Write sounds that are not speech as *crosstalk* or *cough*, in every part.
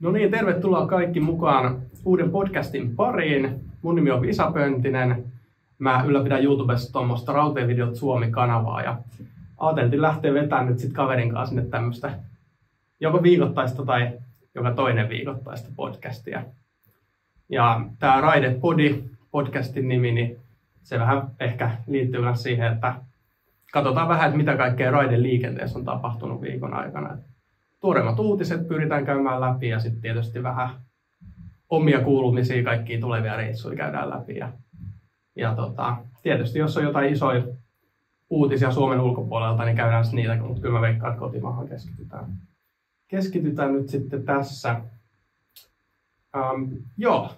No niin, tervetuloa kaikki mukaan uuden podcastin pariin. Mun nimi on Visa Pöntinen. Mä ylläpidän YouTubessa tuommoista Rauteenvideot Suomi-kanavaa ja ajateltiin lähteä vetämään nyt sit kaverin kanssa sinne tämmöistä joko viikoittaista tai joka toinen viikoittaista podcastia. Ja tämä Raide Podi podcastin nimi, niin se vähän ehkä liittyy myös siihen, että katsotaan vähän, että mitä kaikkea raiden liikenteessä on tapahtunut viikon aikana tuoreimmat uutiset pyritään käymään läpi ja sitten tietysti vähän omia kuulumisia, kaikkia tulevia reissuja käydään läpi. Ja, ja tota, tietysti jos on jotain isoja uutisia Suomen ulkopuolelta, niin käydään niitä, mutta kyllä mä veikkaan, että kotimaahan keskitytään. Keskitytään nyt sitten tässä. Um, joo,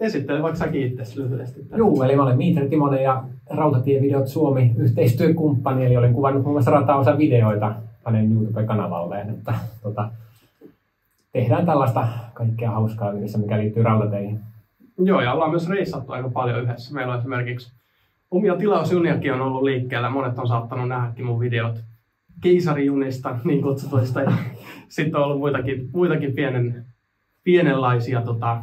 esittele vaikka säkin itse lyhyesti. Joo, eli mä olen Miitri Timonen ja Rautatievideot Suomi yhteistyökumppani, eli olen kuvannut muun muassa rataosa videoita hänen YouTube-kanavalleen, että tota, tehdään tällaista kaikkea hauskaa yhdessä, mikä liittyy rautateihin. Joo, ja ollaan myös reissattu aika paljon yhdessä. Meillä on esimerkiksi omia tilausjuniakin on ollut liikkeellä. Monet on saattanut nähdäkin mun videot keisarijunista, niin kutsutuista. Ja *laughs* sitten on ollut muitakin, muitakin pienen, pienenlaisia tota,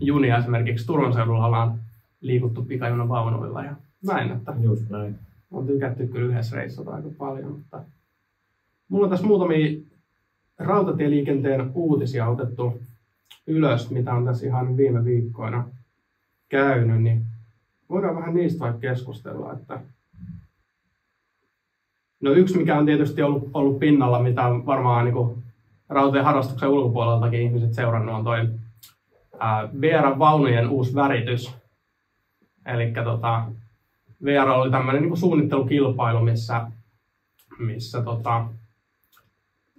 junia. Esimerkiksi Turun seudulla ollaan liikuttu pikajunan vaunuilla ja näin. Että Just näin. On tykätty kyllä yhdessä reissata aika paljon, mutta Mulla on tässä muutamia rautatieliikenteen uutisia otettu ylös, mitä on tässä ihan viime viikkoina käynyt, niin voidaan vähän niistä vaikka keskustella. Että no yksi, mikä on tietysti ollut, ollut pinnalla, mitä on varmaan niin rautatien harrastuksen ulkopuoleltakin ihmiset seurannut, on toi VR-vaunujen uusi väritys. Eli tota, VR oli tämmöinen niin suunnittelukilpailu, missä, missä tota,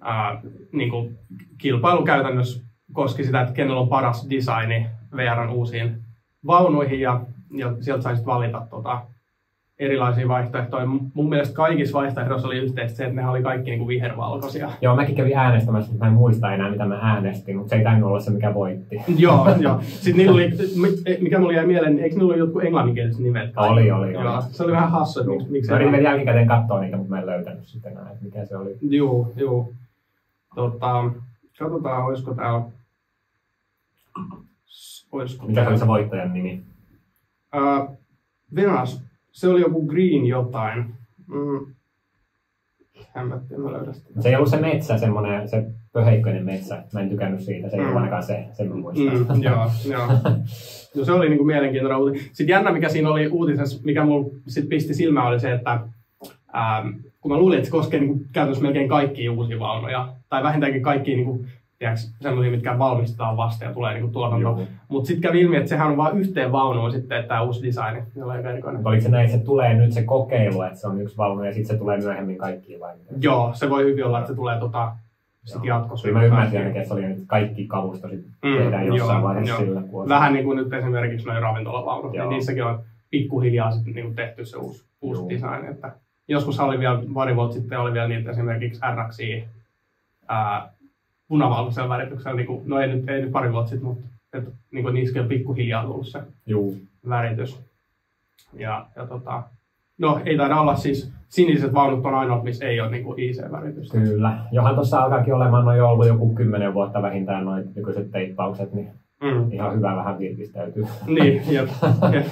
ää, niin kuin kilpailu käytännössä koski sitä, että kenellä on paras designi VRn uusiin vaunuihin ja, ja sieltä saisit valita tota, erilaisia vaihtoehtoja. Mun mielestä kaikissa vaihtoehdoissa oli yhteistä se, että ne oli kaikki niin kuin vihervalkoisia. Joo, mäkin kävin äänestämässä, mutta mä en muista enää, mitä mä äänestin, mutta se ei tainnut olla se, mikä voitti. *laughs* joo, joo. Sitten niillä oli, *laughs* mikä mulle jäi mieleen, eikö niillä ole jotkut englanninkieliset nimet? Oli, oli, oli. Joo, se oli vähän hassu, että miksi Mä yritin jälkikäteen katsoa niitä, mutta mä en löytänyt sitten enää, että mikä se oli. Joo, joo. Tota, katsotaan, olisiko täällä... Olisiko Mikä oli se voittajan nimi? Uh, Venas, se oli joku Green jotain. Mm. Mä löydän sitä. Se ei ollut se metsä, semmoinen, se pöheikköinen metsä. Mä en tykännyt siitä, se ei mm. ollut ainakaan se, sen mä muistan. Mm, *laughs* joo, joo. No se oli niinku mielenkiintoinen uutinen. Sitten jännä, mikä siinä oli uutisessa, mikä mulla sit pisti silmään, oli se, että ähm, kun mä luulin, että se koskee niin kuin, käytännössä melkein kaikkia uusia vaunuja, tai vähintäänkin kaikkia niin kuin, sellaisia, mitkä valmistetaan vasta ja tulee niin tuotanto. Mutta sitten kävi ilmi, että sehän on vain yhteen vaunuun sitten tämä uusi design. Oliko se näin, että se tulee nyt se kokeilu, että se on yksi vaunu ja sitten se tulee myöhemmin kaikkiin vai? Joo, se voi hyvin olla, että se tulee tota, sitten jatkossa. Kyllä mä ymmärsin ainakin, että se oli nyt kaikki kalusto sitten mm, tehdään jossain joo, vaiheessa joo. sillä vuosilla. Vähän niin kuin nyt esimerkiksi noin ravintolavaunut, niin niissäkin on pikkuhiljaa sitten niin tehty se uusi, uusi design. Että joskus oli vielä pari vuotta sitten oli vielä niitä esimerkiksi RXI punavalkoisella värityksellä, niin kuin, no ei nyt, ei nyt pari vuotta sitten, mutta että, niin kuin niissä on pikkuhiljaa tullut se Juu. väritys. Ja, ja tota, no ei taida olla siis, siniset vaunut on ainoa, missä ei ole niin kuin IC-väritystä. Kyllä. Johan tuossa alkaakin olemaan no jo ollut joku kymmenen vuotta vähintään noin nykyiset teippaukset, niin Mm. Ihan hyvä vähän virkistäytyy. Niin, jep. jep.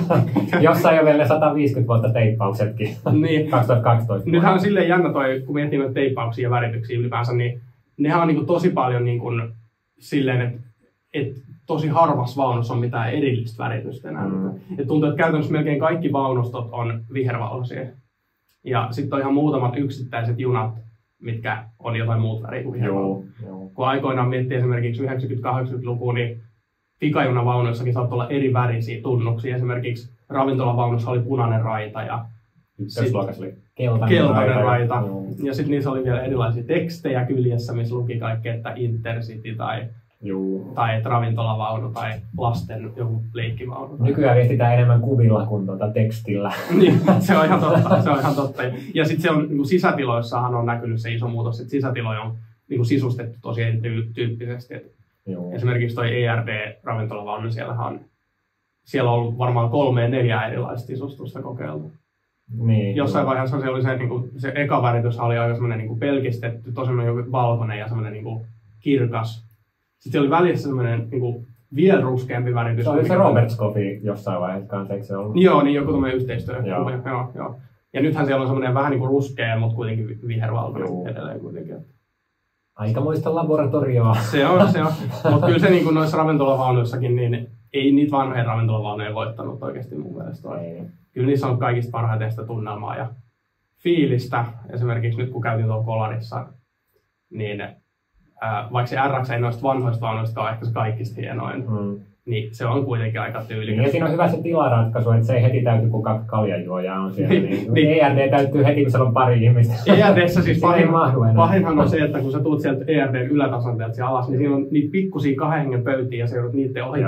*laughs* Jossain jo vielä ne 150 vuotta teippauksetkin. Niin. *laughs* 2012. Nythän on silleen jännä toi, kun miettii noita teippauksia ja värityksiä ylipäänsä, niin nehän on niin tosi paljon niin kuin silleen, että, että tosi harvassa vaunussa on mitään erillistä väritystä enää. Mm. Et tuntuu, että käytännössä melkein kaikki vaunustot on vihervalkoisia. Ja sitten on ihan muutamat yksittäiset junat, mitkä on jotain muuta väriä kuin joo, joo. Kun aikoinaan miettii esimerkiksi 90-80-lukua, niin pikajunavaunuissakin saattoi olla eri värisiä tunnuksia. Esimerkiksi ravintolavaunussa oli punainen raita ja Ykkösluokassa oli keltainen, keltainen raita. raita. Ja sitten niissä oli vielä erilaisia tekstejä kyljessä, missä luki kaikkea, että Intercity tai Juu. tai ravintolavaunu tai lasten joku leikkivaunu. Nykyään viestitään enemmän kuvilla kuin tuota tekstillä. *laughs* niin, se on ihan totta. Se on ihan totta. Ja sitten se on, niin sisätiloissahan on näkynyt se iso muutos, että sisätiloja on niin kuin sisustettu tosi erityyppisesti. Esimerkiksi toi ERD-ravintolavaunu, niin siellähän on, siellä on ollut varmaan kolme neljä erilaista sisustusta kokeiltu. Niin, Jossain vaiheessa se oli se, niin kuin, se eka väritys oli aika semmoinen niin pelkistetty, tosi valkoinen ja semmoinen niin kuin, kirkas Sitten oli välissä semmoinen niin kuin, vielä ruskeampi väritys. Se oli se Robert Scofi jossain vaiheessa kanssa, eikö se ollut? Joo, niin joku tämmöinen yhteistyö. Joo. Joo. Joo. Ja nythän siellä on semmoinen vähän niin kuin ruskea, mutta kuitenkin vi- vihervalkoinen edelleen kuitenkin. Aikamoista laboratorioa. *laughs* Se on, se on. Mutta kyllä se niin kuin noissa ravintolavaunuissakin, niin ei niitä vanhoja ravintolavaunuja voittanut oikeasti mun mielestä. Ei. Kyllä niissä on kaikista parhaiten sitä tunnelmaa ja fiilistä. Esimerkiksi nyt kun käytiin tuolla Kolarissa, niin ää, vaikka se RX ei noista vanhoista vaunuista ole ehkä se kaikista hienoin, Mm. niin se on kuitenkin aika Niin, tyylikäs. ja siinä on hyvä se tilaratkaisu, että se ei heti täyty, kun kaksi kaljajuojaa on siellä. Niin, Niin, niin. ERD täyttyy heti, kun siellä on pari ihmistä. ERDssä siis *laughs* pahin, pahinhan on se, että kun sä tuut sieltä ERDn ylätasanteelta alas, niin siinä on niitä pikkusia kahden hengen pöytiä ja se joudut niiden ohi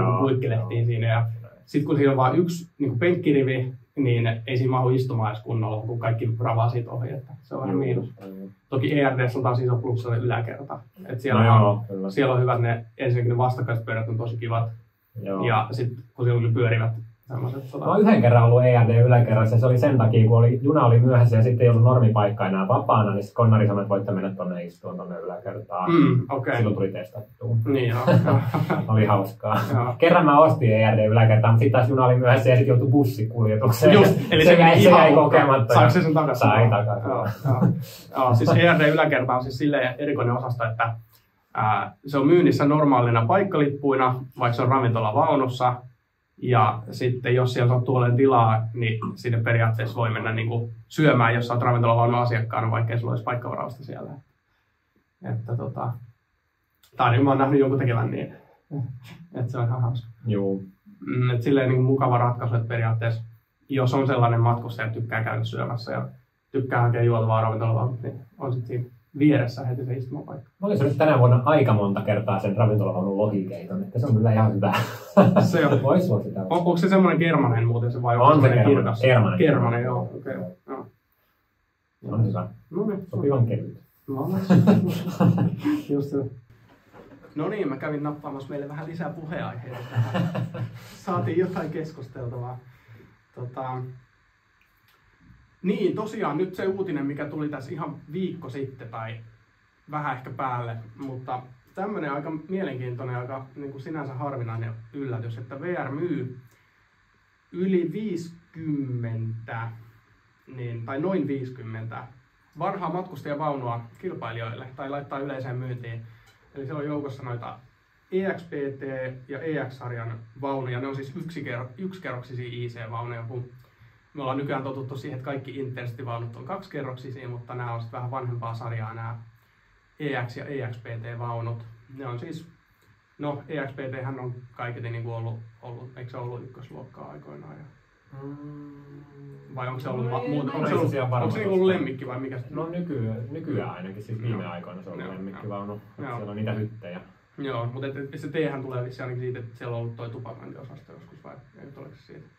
niin siinä. Ja sitten kun siinä on vain yksi niin penkkirivi, niin ei siinä mahdu istumaan edes kunnolla, kun kaikki ravaa siitä ohi. Että se on vähän miinus. Toki ERDs on taas iso plussa yläkerta. Et siellä, No on, joo, kyllä. siellä on hyvät ne, ensinnäkin ne vastakkaiset pöydät on tosi kivat. Joo. Ja sitten kun siellä pyörivät Mä oon yhden kerran ollut ERD yläkerrassa ja se oli sen takia, kun oli, juna oli myöhässä ja sitten ei ollut normipaikka enää vapaana, niin sitten konnari sanoi, että voitte mennä tuonne istuun tuonne yläkertaan. Mm, okei. Silloin tuli testattua. Niin joo. *laughs* Oli hauskaa. Joo. Kerran mä ostin ERD yläkertaan, mutta sitten taas juna oli myöhässä ja sitten joutui bussikuljetukseen. Just, eli se, se, jäi, se jäi kokematta. Saiko se sen takaisin? Sai takaisin. Joo, joo. joo, siis ERD yläkerta on siis silleen erikoinen osasto, että ää, se on myynnissä normaalina paikkalippuina, vaikka se on ravintolavaunussa. Ja sitten jos siellä sattuu olemaan tilaa, niin sinne periaatteessa voi mennä niin kuin syömään, jos olet ravintolavaunun asiakkaana, vaikka sulla olisi paikkavarausta siellä. Että tota, tai niin mä oon nähnyt jonkun tekevän niin, *laughs* että se on ihan hauska. Juu. Mm, et silleen niin mukava ratkaisu, että periaatteessa jos on sellainen matkustaja, tykkää käydä syömässä ja tykkää hakea juotavaa ravintolaa, niin on sitten siinä vieressä heti se istumapaikka. Mä olin syönyt tänä vuonna aika monta kertaa sen ravintolavaunun lohikeiton, että se on kyllä ihan hyvä. *laughs* Se on. Voi suositella. On, onko se semmoinen kermanen muuten se vai On se semmoinen kermanen. kirkas? Kermanen. Kermanen, joo. Okei. Okay. Joo. On hyvä. No niin, Sopivan kevyt. No, *laughs* just se. No niin, mä kävin nappaamassa meille vähän lisää puheenaiheita. *laughs* Saatiin jotain keskusteltavaa. Tota, niin, tosiaan nyt se uutinen, mikä tuli tässä ihan viikko sitten tai vähän ehkä päälle, mutta tämmöinen aika mielenkiintoinen, aika niin kuin sinänsä harvinainen yllätys, että VR myy yli 50, niin, tai noin 50 vanhaa matkustajavaunua kilpailijoille tai laittaa yleiseen myyntiin. Eli siellä on joukossa noita EXPT ja EX-sarjan vaunuja. Ne on siis yksiker- yksikerroksisia IC-vaunuja, kun me ollaan nykyään totuttu siihen, että kaikki Intercity-vaunut on kaksikerroksisia, mutta nämä on vähän vanhempaa sarjaa nämä EX- ja EXPT-vaunut. Ne on siis, no EXPT hän on kaiketi niin kuin ollut, ollut, eikö se ollut ykkösluokkaa aikoinaan? Ja, vai onko se ollut, No no, mä onko se ollut, onko se ollut lemmikki vai mikä se? No nykyään, nykyään ainakin, siis viime Joo. aikoina se on ollut lemmikkivaunu. että Joo. Siellä on niitä hyttejä. Joo, mutta et, et, se teehän tulee vissiin ainakin siitä, että siellä on ollut toi tupakointiosasto joskus vai ei oliko se siitä?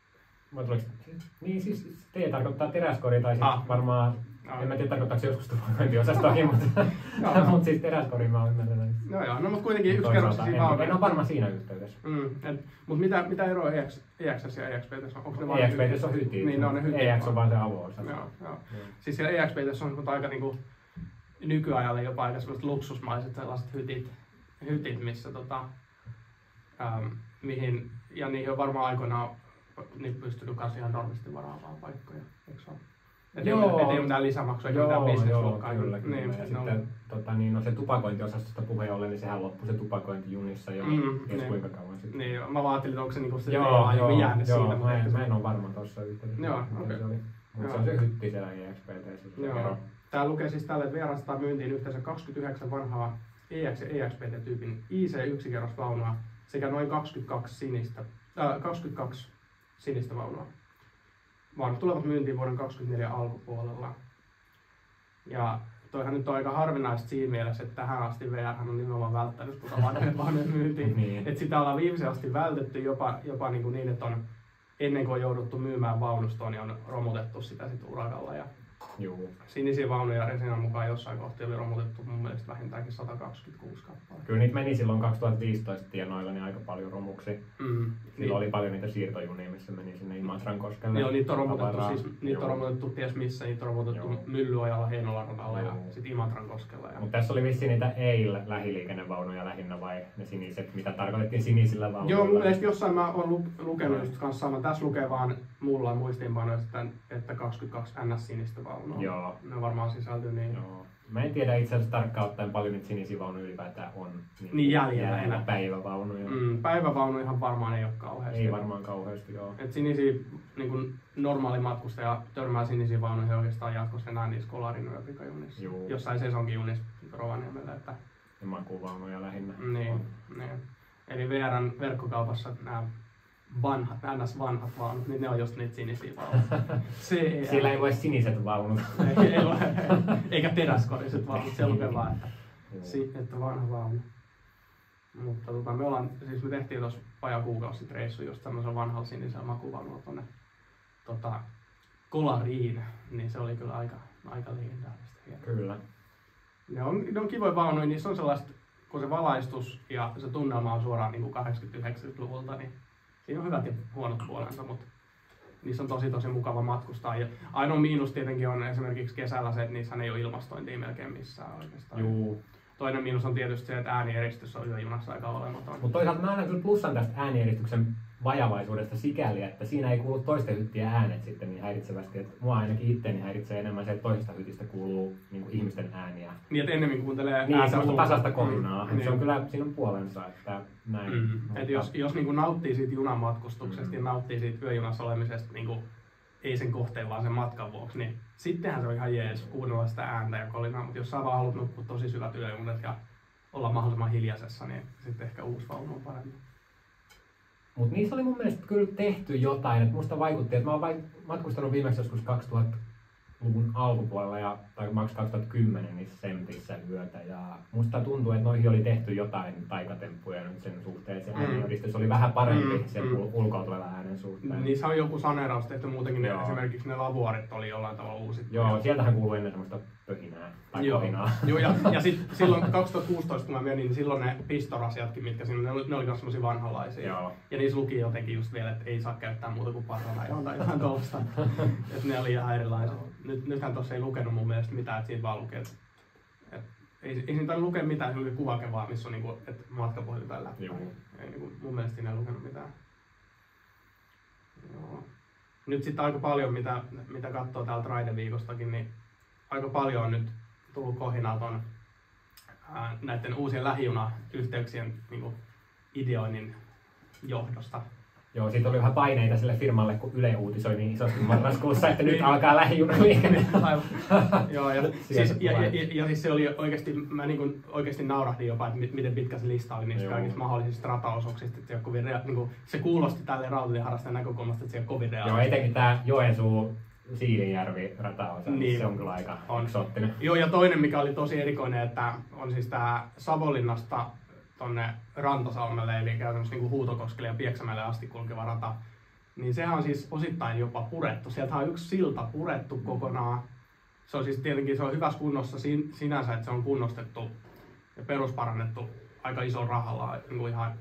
Niin siis T tarkoittaa teräskori tai siis Ah. varmaan, Ah. en mä tiedä tarkoittaako se joskus tupakointiosastoakin, *laughs* mutta, mutta siis teräskori mä oon ymmärtänyt. Joo, joo, no mutta kuitenkin yksi Toisaalta kerroksisia en, en vaunuja. ole varma siinä yhteydessä. Mm, mutta mitä, mitä eroa EX, EXS ja EXPT on? Onko ne vain EXPT on hytit. Niin, ne on ne hytit. EX on vaan se avo-osa. Joo, joo. Siis siellä EXPT on aika niinku nykyajalle jopa aika sellaiset luksusmaiset sellaiset hytit, hytit missä tota, ähm, mihin, ja niihin on varmaan aikoinaan niin pystynyt myös ihan normisti varaamaan paikkoja, eikö se ole? Et ei, Joo. ole- et ei mitään lisämaksuja, mitään Joo, joo, bisnesluokkaa. kyllä, kyllä. Niin, ja on- sitten tota, niin, no se tupakointiosastosta puheen ollen, niin sehän loppui se tupakointi junissa jo, Mm, mm, ties niin. kuinka kauan sitten. Niin, mä ajattelin, että onko se niinku se Joo, joo, jäänyt joo, mutta mä, en, mä en ole varma tuossa yhteydessä. Joo, okei. se oli. Mutta se on se hytti siellä EXPT. Joo. Tää lukee siis tälle, että vierastaa myyntiin yhteensä 29 vanhaa EX- ja EXPT-tyypin IC-yksikerrosvaunua sekä noin 22 sinistä, äh, 22 sinistä vaunua. Vaunut tulevat myyntiin vuoden 2024 alkupuolella. Ja toihan nyt on aika harvinaista siinä mielessä, että tähän asti VR on nimenomaan välttänyt tuota *laughs* vanhojen myyntiä. Niin. Et sitä ollaan viimeisen asti vältetty jopa, jopa niin, kuin niin että on ennen kuin on jouduttu myymään vaunustoon, niin on romutettu sitä sit urakalla. Ja Juu. Sinisiä vaunuja Resinan mukaan jossain kohti oli romutettu mun mielestä vähintäänkin 126 kappaletta. Kyllä niitä meni silloin 2015 tienoilla niin aika paljon romuksi. Mm. Silloin oli paljon niitä siirtojunia, missä meni sinne Imatran koskelle. Joo, niitä on romutettu, tavaraa. siis, niitä on Joo. romutettu ties missä, niitä on romutettu Joo. Myllyojalla, Heinolan radalla ja Joo. sitten Imatran koskella. Ja... Mutta tässä oli vissiin niitä EIL-lähiliikennevaunuja lähinnä vai ne siniset, mitä tarkoitettiin sinisillä vaunuilla? Joo, mun mielestä jossain mä oon lu- lukenut just kanssa sama. Tässä lukee vaan mulla muistiinpanoja, että, että 22 NS sinistä vaunua. Joo. Ne varmaan sisältyy niin. Joo. Mä en tiedä itse asiassa tarkkaan ottaen paljon niitä sinisiä vaunuja ylipäätään on. Niin jäljellä jäljellä enää. päivävaunuja. Mm, päivävaunu ihan varmaan ei ole kauheasti. Ei varmaan kauheasti, joo. Et sinisiä, niin kuin normaali matkustaja törmää sinisiin vaunuihin oikeastaan jatkossa enää niissä kolarin yöpikajunissa. Jossain sesonkin Rovaniemellä. Että, Ja makuvaunuja lähinnä. niin, niin. Eli VRn verkkokaupassa nämä vanhat, ns. vanhat vaunut, niin ne on just niitä sinisiä vaunuja. *laughs* Siellä ei voi siniset vaunut. ei, ei ole, eikä teräskoriset vaunut, se lukee vaan, että, Joo. si, että vanha vaunu. Mutta tota, me ollaan, siis me tehtiin tuossa vajaa kuukausi sitten reissu just tämmöisen vanhalla sinisellä makuvaunulla tonne tota, Kolariin, niin se oli kyllä aika, aika legendaarista. Kyllä. Ne on, ne on kivoja vaunuja, niissä on sellaista, kun se valaistus ja se tunnelma on suoraan niin 80-90-luvulta, niin siinä on hyvät ja huonot puolensa, mutta niissä on tosi tosi mukava matkustaa. Ja ainoa miinus tietenkin on esimerkiksi kesällä se, että niissä ei ole ilmastointia melkein missään oikeastaan. Juu. Toinen miinus on tietysti se, että äänieristys on yöjunassa aika olematon. Mutta toisaalta mä annan kyllä plussan tästä äänieristyksen vajavaisuudesta sikäli, että siinä ei kuulu toisten hyttien äänet sitten niin häiritsevästi. Että mua ainakin itteeni häiritsee enemmän se, että toisesta hytistä kuuluu niin kuin ihmisten ääniä. Niin, että ennemmin kuuntelee Niin, ulkoa. tasasta kohinaa. Mm, Mm, se on niin. kyllä, siinä on puolensa, että näin. Mm. Mutta- Et jos, jos niin nauttii siitä junamatkustuksesta Mm. ja nauttii siitä yöjunassa olemisesta niin kuin, ei sen kohteen vaan sen matkan vuoksi, niin sittenhän se on ihan jees kuunnella sitä ääntä ja kolinaa, mutta jos sä vaan haluat nukkua tosi syvät yöjunet ja olla mahdollisimman hiljaisessa, niin sitten ehkä uusi vaunu on parempi. Mutta niissä oli mun mielestä kyllä tehty jotain, että musta vaikutti, että mä oon vaik- matkustanut viimeksi joskus 2000-luvun alkupuolella ja, tai maks 2010 niissä Sempissä yötä ja musta tuntuu, että noihin oli tehty jotain taikatemppuja nyt sen suhteen, se Mm. ääniyhdistys oli vähän parempi Mm, sen mm. ul- ulkoutuvan äänen suhteen. Niissä on joku saneeraus tehty muutenkin, ne, esimerkiksi ne lavuarit oli jollain tavalla uusittu. Joo, sieltähän kuuluu ennen semmoista pöhinää tai Joo. kohinaa. Joo, ja, *laughs* ja sit, silloin 2016, kun mä menin, niin silloin ne pistorasiatkin, mitkä siinä, ne oli, ne oli myös semmosia vanhanlaisia. Joo. Ja niissä luki jotenkin just vielä, että ei saa käyttää muuta kuin parranajoa tai jotain *laughs* tuollaista. että ne oli ihan erilaiset. Nyt, nythän tuossa ei lukenut mun mielestä mitään, että siinä vaan lukee, että, että ei, ei siinä tarvitse lukea mitään, se oli kuvake vaan, missä on niinku, että matkapuhelin tai läppä. Joo. Ei, niinku, mun mielestä siinä ei lukenut mitään. Joo. Nyt sitten aika paljon, mitä, mitä katsoo täältä Raideviikostakin, niin aika paljon on nyt tullut kohinaa ton, ää, näiden uusien lähijunayhteyksien niin ideoinnin johdosta. Joo, siitä oli vähän paineita sille firmalle, kun Yle uutisoi niin isosti marraskuussa, että nyt alkaa lähijunaliikenne. *laughs* Joo, ja, siis, ja, ja, ja, ja, siis se oli oikeasti, mä niin kuin, oikeasti naurahdin jopa, että mi- miten pitkä se lista oli niistä Joo. kaikista mahdollisista rataosuuksista. Että se, kovin rea, niin kuin, se kuulosti tälle rautatieharrastajan näkökulmasta, että se ole kovin Joo, reaalista. etenkin tämä Joensuu Siilinjärvi rataosa. Niin. se on kyllä aika On. eksoottinen. Joo, ja toinen, mikä oli tosi erikoinen, että on siis tämä Savonlinnasta tonne Rantasalmelle, eli käytännössä niin Huutokoskelle ja Pieksämäelle asti kulkeva rata, niin sehän on siis osittain jopa purettu. Sieltä on yksi silta purettu kokonaan. Se on siis tietenkin se on hyvässä kunnossa sin- sinänsä, että se on kunnostettu ja perusparannettu aika iso rahalla, niin kuin ihan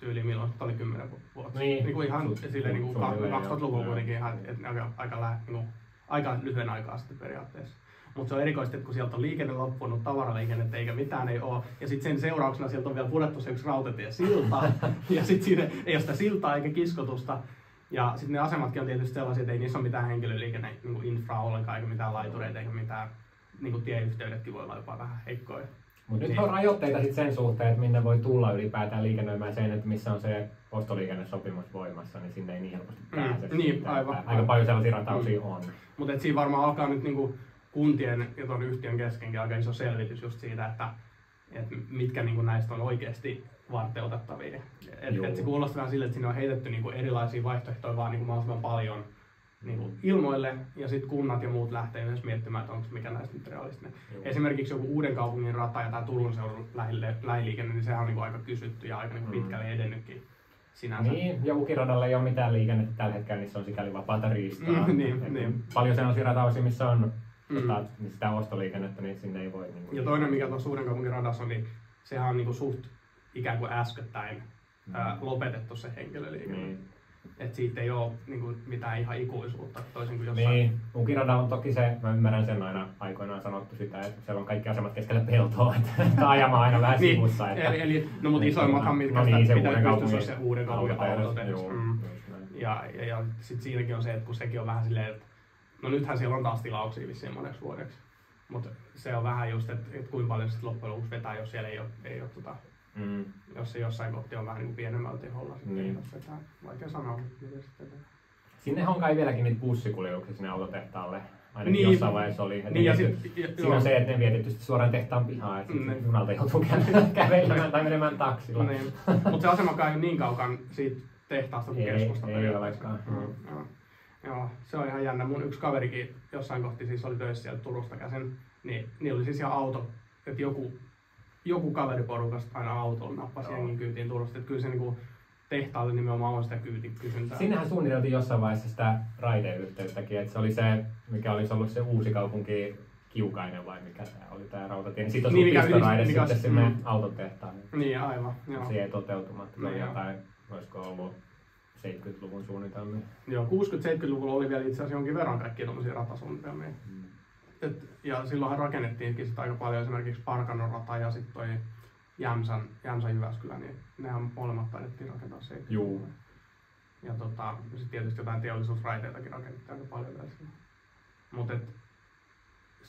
tyyli milloin se oli 10 vuotta. Niin. niin kuin ihan silleen niin kuin suunnilleen, 2000-luvulla joo. kuitenkin ihan, että aika, aika, niin kuin, aika lyhyen aikaa sitten periaatteessa. Mutta se on erikoista, että kun sieltä on liikenne loppunut, tavaraliikennettä eikä mitään ei ole, ja sitten sen seurauksena sieltä on vielä purettu se yksi rautatiesilta, *laughs* ja sitten siinä ei ole sitä siltaa eikä kiskotusta, ja sitten ne asematkin on tietysti sellaisia, että ei niissä ole mitään henkilöliikenne niin infraa ollenkaan, eikä mitään laitureita, eikä mitään niin kuin tieyhteydetkin voi olla jopa vähän heikkoja. Mutta nyt Niin. on rajoitteita sit sen suhteen, että minne voi tulla ylipäätään liikennöimään sen, että missä on se ostoliikennesopimus voimassa, niin sinne ei niin helposti Mm, pääse. niin, Sitten, aivan, että Aika aivan. paljon sellaisia ratauksia on. Mutta siinä varmaan alkaa nyt niinku kuntien ja tuon yhtiön keskenkin aika iso selvitys just siitä, että et mitkä niinku näistä on oikeasti varteutettavia. Et, et se kuulostaa vähän sille, että sinne on heitetty niinku erilaisia vaihtoehtoja vaan niinku mahdollisimman paljon niinku ilmoille, ja sitten kunnat ja muut lähtee myös miettimään, että onko mikä näistä nyt realistinen. Juu. Esimerkiksi joku uuden kaupungin rata ja tämä Turun seudun lähiliikenne, niin sehän on niinku aika kysytty ja aika niinku Mm. pitkälle edennytkin sinänsä. Niin, ja Ukiradalla ei ole mitään liikennettä tällä hetkellä, niin se on sikäli vapaata riistaa. Mm, *laughs* niin, Et niin. Paljon sellaisia ratauksia, missä on mm. tota, niin sitä ostoliikennettä, niin sinne ei voi... Niin kuin, ja toinen, mikä tuossa suuren kaupungin radassa on, niin sehän on niin kuin suht ikään kuin äskettäin mm. ää, lopetettu se henkilöliikenne. Niin. Että siitä ei ole niin kuin, mitään ihan ikuisuutta, toisin kuin jossain... Niin, Unkirada on toki se, mä ymmärrän sen aina aikoinaan sanottu sitä, että siellä on kaikki asemat keskellä peltoa, että *laughs* ajamaan aina vähän niin, sivussa. Että, eli, eli, no mutta isoimmathan, mitkä no niin, se pitää pystyssä se uuden kaupungin autotehdas. Mm. Ja, ja, ja sitten siinäkin on se, että kun sekin on vähän silleen, että no nythän siellä on taas tilauksia vissiin moneksi vuodeksi. Mutta se on vähän just, että, että kuinka paljon sitten loppujen lopuksi vetää, jos siellä ei ole, ei ole tota, mm. jos se jossain kohti on vähän niin kuin pienemmällä teholla sitten, niin. jos vetää. Vaikea sanoa, miten sitten vetää. Sinne on kai vieläkin niitä bussikuljetuksia sinne autotehtaalle. Ainakin niin, jossain vaiheessa oli. Niin, ja sit, ja, siinä on se, että ne vie suoraan tehtaan pihaan, että mm. junalta joutuu *laughs* kävelemään tai menemään taksilla. Niin. Mutta se asema kai niin kaukan siitä tehtaasta kuin keskustasta. Ei, ei olekaan. Mm. Mm. Joo, se on ihan jännä. Mun yksi kaverikin jossain kohti siis oli töissä sieltä Turusta käsin, niin niillä oli siis ihan auto, että joku, joku kaveriporukasta aina autolla nappasi jengin kyytiin Turusta. Että kyllä se niinku tehtaalle nimenomaan on sitä kysyntää. Sinnehän suunniteltiin jossain vaiheessa sitä raideyhteyttäkin, että se oli se, mikä olisi ollut se uusi kaupunki Kiukainen vai mikä tämä oli tämä rautatie, niin sitten on niin, pistoraide mikä, sitten sinne mm. autotehtaan. Niin, aivan. Joo. Se ei toteutumatta. Niin, jotain, olisiko ollut 70-luvun suunnitelmia. Joo, 60-70-luvulla oli vielä itse asiassa jonkin verran kaikkia tuommoisia ratasuunnitelmia. Mm. Et, ja silloinhan rakennettiinkin sitä aika paljon esimerkiksi Parkanon rata ja sitten toi Jämsän, Jämsän Jyväskylä, niin nehän molemmat taidettiin rakentaa 70 Ja tota, sitten tietysti jotain teollisuusraiteitakin rakennettiin aika paljon vielä. Mutta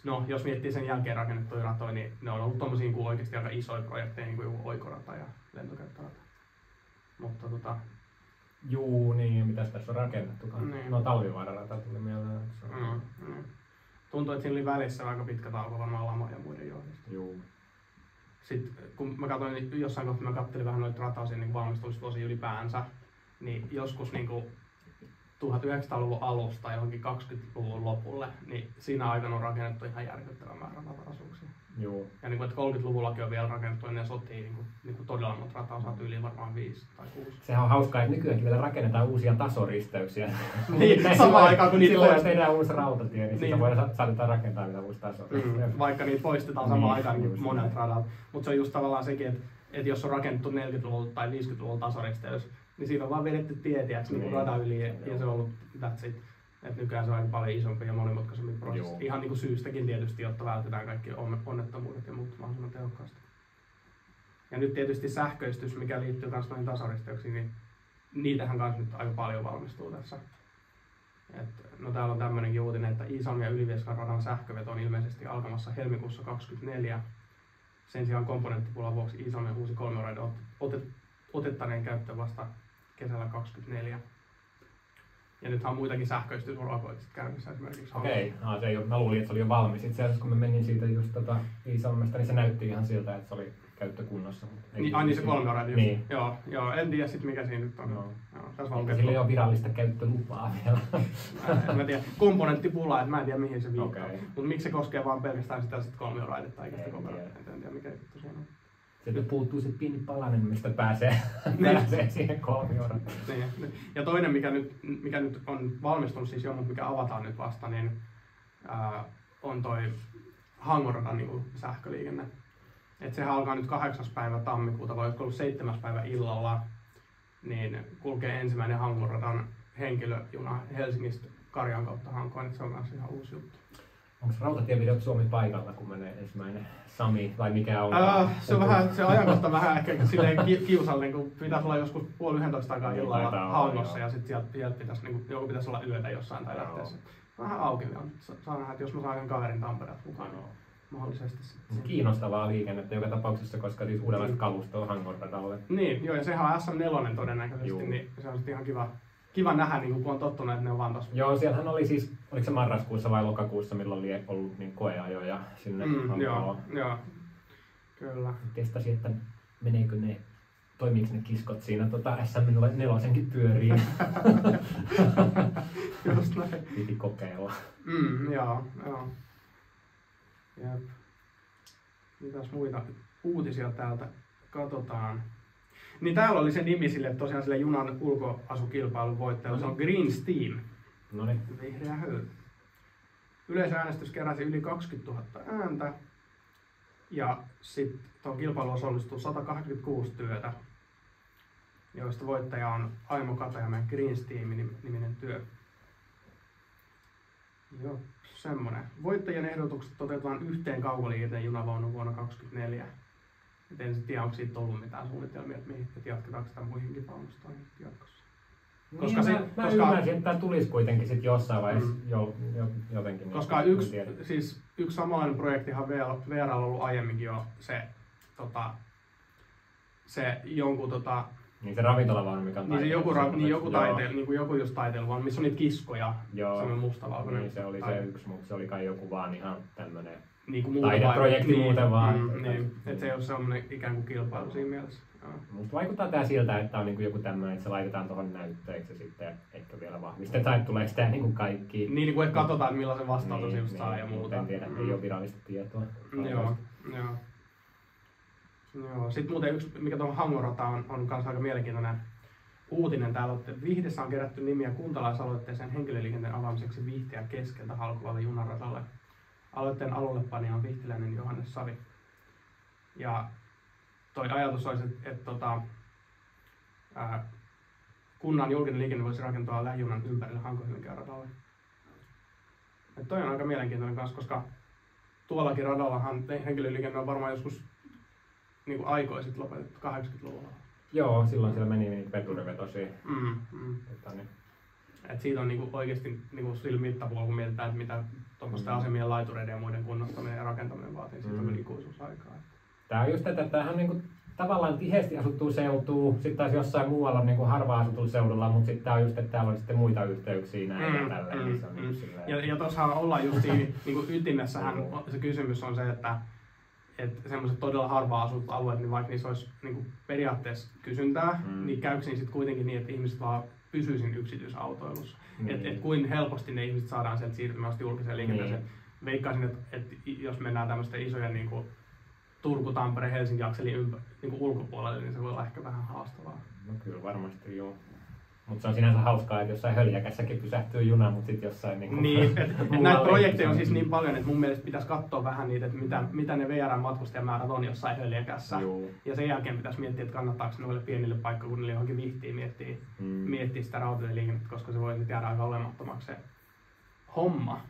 no, jos miettii sen jälkeen rakennettuja ratoja, niin ne on ollut tommosia niin oikeasti aika isoja projekteja, niin kuin joku oikorata ja lentokenttärata. Mutta tota, Juu, niin, mitä tässä on rakennettukaan. Niin. No talvivaararata tuli mieleen. Mm, mm. Tuntuu, että siinä oli välissä aika pitkä tauko varmaan lama ja muiden johdosta. Juu. Sitten kun mä katsoin, niin jossain kohtaa mä katselin vähän noita rataisia niin valmistumisvuosia ylipäänsä, niin joskus niin kuin 1900-luvun alusta johonkin 20-luvun lopulle, niin siinä aikana on rakennettu ihan järkyttävä määrä rataosuuksia. Joo. Ja niin kuin, että 30-luvullakin on vielä rakennettu ennen sotia niin kuin, niin kuin todella monta rataa, saatu yli varmaan viisi tai kuusi. Sehän on hauskaa, että nykyäänkin vielä rakennetaan uusia tasoristeyksiä. niin, *laughs* samaan aikaan kun niitä Silloin jos tehdään uusi rautatie, niin, niin. sitä voidaan saatetaan rakentaa vielä uusi tasoristeys. Mm, vaikka niitä poistetaan samaan niin, aikaan niin monet radat. Mutta se on just tavallaan sekin, että, että jos on rakennettu 40-luvulla tai 50-luvulla tasoristeys, niin siitä on vaan vedetty tietiäksi niin, niin radan yli ja, ja se on ollut that's it. Et nykyään se on aika paljon isompi ja monimutkaisempi prosessi. Ihan niin kuin syystäkin tietysti, jotta vältetään kaikki onnettomuudet ja muut mahdollisimman tehokkaasti. Ja nyt tietysti sähköistys, mikä liittyy myös noihin tasaristeyksiin, niin niitähän kanssa nyt aika paljon valmistuu tässä. Et, no täällä on tämmöinen uutinen, että Iisalmi ja Ylivieskan radan sähköveto on ilmeisesti alkamassa helmikuussa 2024. Sen sijaan komponenttipulan vuoksi Iisalmen uusi kolmioraide otet, otettaneen käyttöön vasta kesällä 2024. Ja nythän on muitakin sähköistysurakoita käynnissä esimerkiksi. Okei, okay. no, se ei ole, mä luulin, että se oli jo valmis. Itse asiassa kun mä menin siitä just tota Iisalmesta, niin se näytti ihan siltä, että se oli käyttökunnossa. Niin, ai niin se kolmioradio. Niin. Joo, joo, en tiedä sitten mikä siinä nyt on. No. Joo, on sillä ei ole virallista käyttölupaa vielä. *laughs* en mä tiedä. Komponenttipula, että mä en tiedä mihin se viittaa. Okay. Mutta miksi se koskee vaan pelkästään sitä sit kolmioraidetta eikä sitä koko En tiedä mikä juttu siinä on. Sieltä puuttuu se pieni palanen, mistä pääsee, *laughs* niin. pääsee siihen kolmioon. Niin. Ja toinen, mikä nyt, mikä nyt on valmistunut siis jo, mutta mikä avataan nyt vasta, niin ää, on toi Hangoradan niin sähköliikenne. Et sehän alkaa nyt kahdeksas päivä tammikuuta, vai olisiko ollut seitsemäs päivä illalla, niin kulkee ensimmäinen Hangoradan henkilöjuna Helsingistä Karjan kautta Hankoon, että se on myös ihan uusi juttu. Onko rautatievideot Suomi paikalla, kun menee ensimmäinen Sami, vai mikä on? Äh, se on vähän, se ajankohta vähän ehkä silleen ki- kiusallinen, kun pitäisi olla joskus puoli yhdentoista aikaa niin, illalla Hangossa, ja sitten sieltä, sieltä pitäisi, niin joku pitäisi olla yötä jossain tai lähteä Vähän auki on. Saa nähdä, että jos mä saan kaverin Tampereelta mukaan, no. mahdollisesti. Kiinnostavaa liikennettä joka tapauksessa, koska siis uudenlaista niin. kalustoa Hangon radalle. Niin, joo, ja sehän on SM4 todennäköisesti, Juu. niin se on sitten ihan kiva, kiva nähdä, niin kun on tottunut, että ne on vaan tossa. Joo, siellähän oli siis, oliko se marraskuussa vai lokakuussa, milloin oli ollut niin koeajoja sinne mm, joo, joo, kyllä. Testasi, että meneekö ne, toimiiko ne kiskot siinä tota SM4 pyöriin. *laughs* Just näin. Piti kokeilla. Mm, joo, joo. Jep. Mitäs muita uutisia täältä katsotaan? Niin täällä oli se nimi sille tosiaan sille junan ulkoasukilpailun voittajalle. Se on Green Steam. No niin. Vihreä höyry. Yleisäänestys keräsi yli 20 000 ääntä. Ja sitten tuon kilpailuun osallistuu 186 työtä, joista voittaja on Aimo Katajamäen Greens Team niminen työ. Joo, semmonen. Voittajien ehdotukset toteutetaan yhteen kaukoliikenteen junavaunu vuonna 2024. Et en tiedä, onko siitä ollut mitään suunnitelmia, että, mihin, että jatketaanko sitä muihinkin valmistoihin jatkossa. Niin, koska niin, se, mä, koska, mä ymmärsin, että tämä tulisi kuitenkin sit jossain vaiheessa mm. jo, jo, jotenkin. Niin koska niin, yksi, siis, yksi samanlainen projektihan VR on ollut aiemminkin jo se, tota, se jonkun tota, niin se ravintolavaunu, mikä on Niin se joku, ra- niin joku, taiteil, niin kuin joku just taiteil, vaan missä on niitä kiskoja, joo. semmoinen mustavalkoinen. Niin se oli taide. se yksi, mutta se oli kai joku vaan ihan tämmöinen niin kuin taideprojekti niin, muuten vaan. Mm, niin, että se ei ole semmoinen ikään kuin kilpailu siinä mielessä. Musta vaikuttaa tää siltä, että on niinku joku tämmöinen, että se laitetaan tuohon näytteeksi ja sitten ehkä vielä vahvistetaan, että tuleeko tämä niinku kaikki. Niin, niin kuin että katsotaan, että millaisen vastaanoton niin, saa niin, ja muuta. En tiedä, mm. ei ole virallista tietoa. Joo, joo. Joo. Sitten muuten yksi, mikä tuohon Hangorata on, on myös aika mielenkiintoinen uutinen täällä, että Vihdessä on kerätty nimiä kuntalaisaloitteeseen henkilöliikenteen avaamiseksi Vihtiä keskeltä halkuvalle junaradalle. Aloitteen alullepanija on vihtiläinen Johannes Savi. Ja toi ajatus olisi, että, että tota, ää, kunnan julkinen liikenne voisi rakentaa lähijunan ympärille Hankohyvinkään radalle. Et toi on aika mielenkiintoinen kanssa, koska tuollakin radallahan henkilöliikenne on varmaan joskus niin kuin aikoisit lopetettu 80-luvulla. Joo, silloin siellä meni niitä veturivetosia. Mm, mm. Että, niin. Et siitä on niinku oikeasti niinku sillä mittapuolella, kun mietitään, että mitä tuommoisten mm. asemien laitureiden ja muiden kunnostaminen ja rakentaminen vaatii, siitä mm. ikuisuusaikaa. Tämä on just tätä, että tämähän on niinku tavallaan tiheästi asuttu seutuu, sitten taas jossain muualla niin kuin harvaa asutulla seudulla, mutta sitten tämä on just, että täällä on sitten muita yhteyksiä näin mm, ja tälleen. Mm, niin on mm. Niin ja, ja tuossahan ollaan just siinä *laughs* niin kuin ytimessähän se kysymys on se, että että semmoiset todella harvaa asutut alueet, niin vaikka niissä olisi niin kuin periaatteessa kysyntää, mm. niin käykö sitten kuitenkin niin, että ihmiset vaan pysyisivät yksityisautoilussa. Mm. Että et kuin helposti ne ihmiset saadaan sieltä siirtymästä julkiseen liikenteeseen. Mm. Veikkaisin, että, että jos mennään tämmöisten isojen niin kuin, Turku, Tampere, Helsinki akselin ympä, niin kuin ulkopuolelle, niin se voi olla ehkä vähän haastavaa. No kyllä varmasti joo. Mutta se on sinänsä hauskaa, että jossain höljökässäkin pysähtyy juna, mutta sitten jossain... Niin, niin että et näitä projekteja on siis niin paljon, että mun mielestä pitäisi katsoa vähän niitä, että mitä, mitä ne VR-matkustajamäärät on jossain höljökässä. Ja sen jälkeen pitäisi miettiä, että kannattaako noille pienille paikkakunnille johonkin vihtiin miettiä, mm. miettiä sitä rautatieliikennettä, koska se voi jäädä aika olemattomaksi se homma.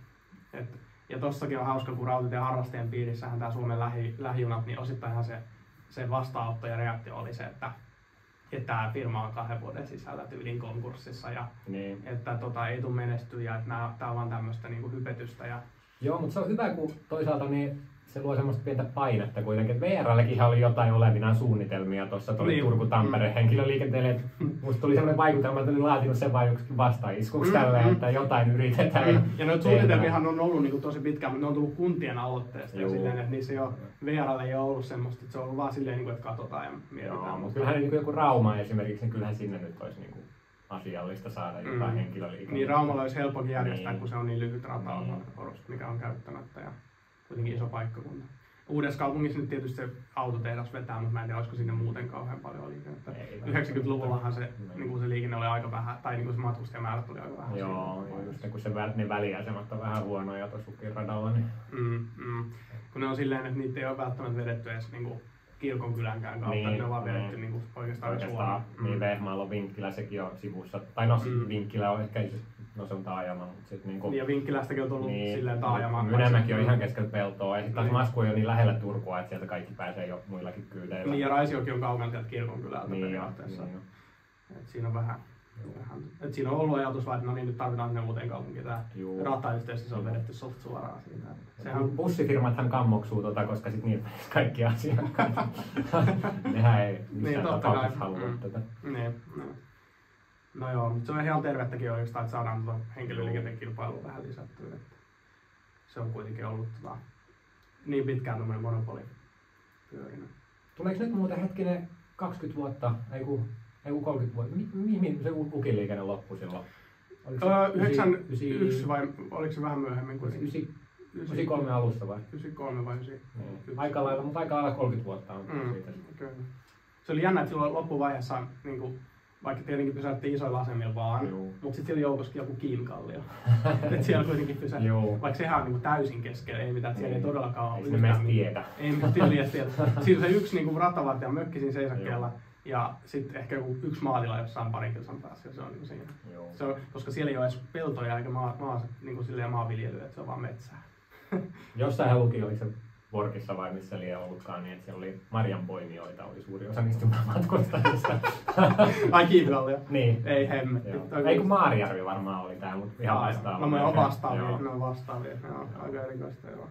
Et, ja tossakin on hauska, kun rautatien harrastajien piirissähän tämä Suomen lähi, lähijunat, niin osittainhan se, se vastaanotto ja reaktio oli se, että että tämä firma on kahden vuoden sisällä tyylin konkurssissa ja niin. että tota, ei tule menestyä ja että tämä on vaan tämmöistä niinku hypetystä. Ja... Joo, mutta se on hyvä, kun toisaalta niin se luo semmoista pientä painetta kuitenkin. VRlläkin oli jotain olevinaan suunnitelmia tuossa niin. Turku-Tampere mm. henkilöliikenteelle. Musta tuli sellainen vaikutelma, että oli laatinut sen vain joksikin vastaiskuksi mm. tälleen, mm. että jotain yritetään. Mm. Ja noita suunnitelmiahan on ollut niin kuin tosi pitkään, mutta ne on tullut kuntien aloitteesta. Ja silleen, että niissä ei ole, VRllä ei ole ollut semmoista, että se on ollut vaan silleen, niin että katsotaan ja mietitään. Joo, mutta kyllähän niin joku Rauma esimerkiksi, niin kyllähän sinne nyt olisi niin kuin asiallista saada jotain mm. henkilöliikennettä. Niin Raumalla olisi helppokin järjestää, niin. kun se on niin lyhyt rata, niin. mikä on käyttämättä ja kuitenkin iso paikkakunta. Uudessa kaupungissa nyt tietysti se autotehdas vetää, mutta mä en tiedä, olisiko sinne muuten kauhean paljon liikennettä. 90-luvullahan se, niin kuin se liikenne oli aika vähän, tai niin kuin se matkustajamäärät oli aika vähän. Joo, siinä. just kun se, ne väliasemat on vähän huonoja tuossa radalla. Niin... Mm, mm. Kun ne on silleen, että niitä ei ole välttämättä vedetty edes niin kuin kirkon kylänkään kautta, niin, ne on vaan vedetty niin. niin kuin oikeastaan, oikeastaan suoraan. Niin, Vehmaalla on Vinkkilä, sekin on sivussa. Tai no, mm. Vinkkilä on ehkä No se on taajama, mutta sitten niinku... Niin ja Vinkkilästäkin on tullut niin, silleen taajama. Mynämäki on ihan keskellä peltoa ja sitten taas niin. Masku on jo niin lähellä Turkua, että sieltä kaikki pääsee jo muillakin kyydeillä. Niin ja Raisiokin on kaukana sieltä kirkon kylältä niin, periaatteessa. Niin, Et siinä on vähän, vähän et siinä on ollut ajatus vaan, että no niin nyt tarvitaan ne uuteen kaupunkiin. Tämä ratayhteys, se on vedetty soft suoraan siinä. Sehän... Bussifirmathan kammoksuu tota, koska sitten niitä kaikki asiakkaat. *laughs* Nehän ei missään niin, tapauksessa halua mm. tätä. Niin, niin. No joo, mutta se on ihan tervettäkin oikeastaan, että saadaan tuota henkilöliikenteen kilpailua vähän lisättyä. Että se on kuitenkin ollut tota, niin pitkään tämmöinen monopoli pyörinyt. Tuleeko nyt muuten hetkinen 20 vuotta, ei kun, ei kun 30 vuotta, mihin mi, se ukiliikenne loppui silloin? Öö, 91 vai oliko se vähän myöhemmin? 93 alusta vai? 93 vai 90. Niin. Aika lailla, mutta aika lailla 30 vuotta on mm, siitä. Okay. Se oli jännä, että silloin loppuvaiheessa niin kuin, vaikka tietenkin pysähti isoilla asemilla vaan, mutta sitten siellä joukossakin joku Kiimkallio. *laughs* että siellä kuitenkin pysähti. Joo. Vaikka sehän on niinku täysin keskellä, ei mitään, siellä ei todellakaan ole yhtään tietä. Ei mitään tiedä tiedä. *laughs* Siinä on se yksi niinku ratavartijan mökki siinä seisakkeella ja sitten ehkä joku yksi maalila jossain parin kilsan päässä se on niinku siinä. Joo. Se on, koska siellä ei ole edes peltoja eikä maa, maa, niinku maanviljelyä, että se on vaan metsää. Jossain hän luki, oliko se Vorkissa vai missä liian ollutkaan, niin että siellä oli Marjan poimijoita, oli suuri osa niistä matkustajista. *laughs* Ai Kiimkallio. niin. Ei hemmetti. Ei kun Maarijärvi varmaan oli tää, mutta ihan Ai, vastaava. No on vastaavia, Joo. ne on vastaavia. Joo, aika erikoista joo.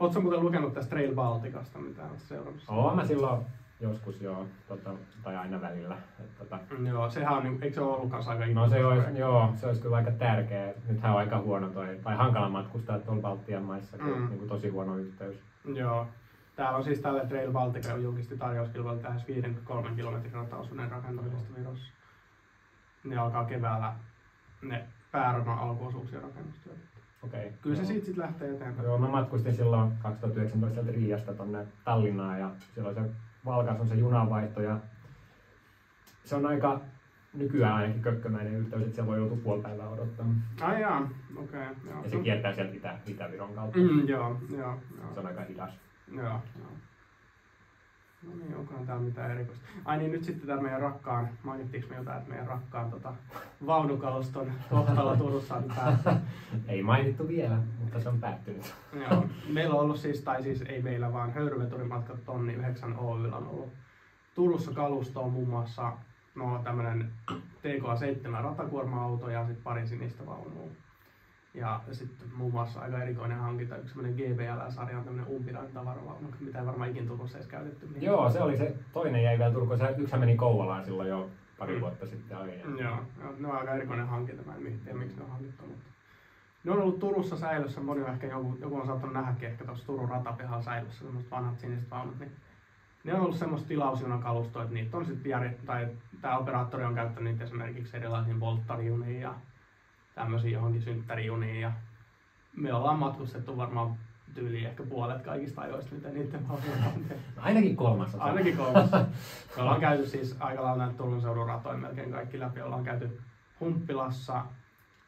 Oletko muuten lukenut tästä Trail Balticasta mitään seurannut? Oon mä silloin joskus joo, tota, tai aina välillä. Et, tota, Joo, sehän on, niinku- eikö se ole ollut kanssa aika no se olisi, joo, se olisi kyllä aika tärkeä. Nythän on aika huono toi, tai hankala matkustaa tuolla Baltian maissa, kun Mm. niin kuin tosi huono yhteys. Joo. Täällä on siis tälle Trail Baltica julkisti tarjouskilpailu tähän 53 kilometrin rataosuuden rakentamisesta Virossa. Ne alkaa keväällä ne pääradan alkuosuuksien rakennustyöt. Okei. Kyllä se joo. siitä sitten lähtee eteenpäin. Joo, mä matkustin silloin 2019 sieltä Riiasta tonne Tallinnaan ja silloin se Valkas on se junanvaihto ja se on aika nykyään ainakin kökkömäinen yhteys, että siellä voi joutua puoli päivää odottamaan. Ai jaa, okei. Okay, joo. Ja se kiertää sieltä Itä, Itä-Viron kautta. Mm, joo, joo, Se joo. on aika hidas. Joo, joo. No niin, onkohan täällä mitään erikoista. Ai niin, nyt sitten tämä meidän rakkaan, mainittiinko me jotain, että meidän rakkaan tota, vaunukaluston kohtalo Turussa on päättynyt. *laughs* Ei mainittu vielä, mutta se on päättynyt. *laughs* Joo. Meillä on ollut siis, tai siis ei meillä vaan, höyryveturimatkat tonni 9 Oyllä on ollut. Turussa kalusto on muun muassa no, tämmönen TK7 ratakuorma-auto ja sitten pari sinistä vaunua. Ja sitten muun muassa aika erikoinen hankinta, yksi semmoinen GBL-sarja on tämmöinen umpilainen tavaravaunu, mitä ei varmaan ikin Turussa edes käytetty. Joo, se oli se toinen jäi vielä Turkuun. Yksihän meni Kouvolaan silloin jo pari Mm. vuotta sitten. Oli. Joo, ne on aika erikoinen hankinta, mä en tiedä miksi ne on hankittu. Mutta ne on ollut Turussa säilössä, moni on ehkä joku, joku on saattanut nähdäkin ehkä tuossa Turun ratapihalla säilössä, semmoiset vanhat siniset vaunut, niin ne on ollut semmoista tilausjunakalustoa, että niitä on sitten järjet, tai tämä operaattori on käyttänyt niitä esimerkiksi erilaisiin volttarijuniin ja tämmöisiin johonkin synttärijuniin ja me ollaan matkustettu varmaan tyyliin ehkä puolet kaikista ajoista, mitä niiden on tehty. *laughs* No, ainakin kolmas osa. Ainakin kolmas. *laughs* Me ollaan käyty siis aika lailla näitä Turun seudun ratoja melkein kaikki läpi. Ollaan käyty Humppilassa,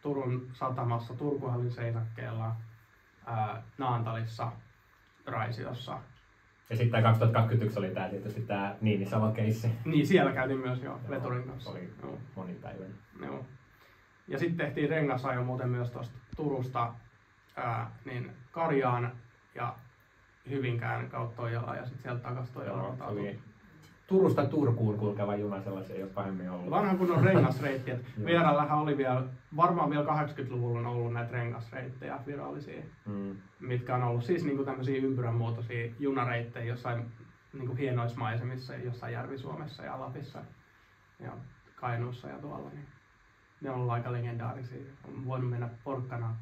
Turun satamassa, Turkuhallin seisakkeella, ää, Naantalissa, Raisiossa. Ja sitten 2021 oli tämä tietysti tämä Niinisalo-keissi. Niin, siellä käytiin myös jo veturin kanssa. Oli monipäiväinen. joo. Ja sitten tehtiin rengasajo muuten myös tuosta Turusta ää, niin Karjaan ja Hyvinkään kautta Toijalaan ja sitten sieltä takaisin Toijalaan. Rataa. oli Turusta Turkuun kulkeva juna, sellaisia ei ole pahemmin ollut. Vanha kunnon rengasreitti. että *laughs* Joo. VRLlähän oli vielä, varmaan vielä 80-luvulla on ollut näitä rengasreittejä virallisia, Mm. mitkä on ollut siis niinku tämmöisiä ympyränmuotoisia junareittejä jossain niinku hienoissa maisemissa, jossain Järvi-Suomessa ja Lapissa ja Kainuussa ja tuolla. Niin ne on ollut aika legendaarisia. On voinut mennä porkkana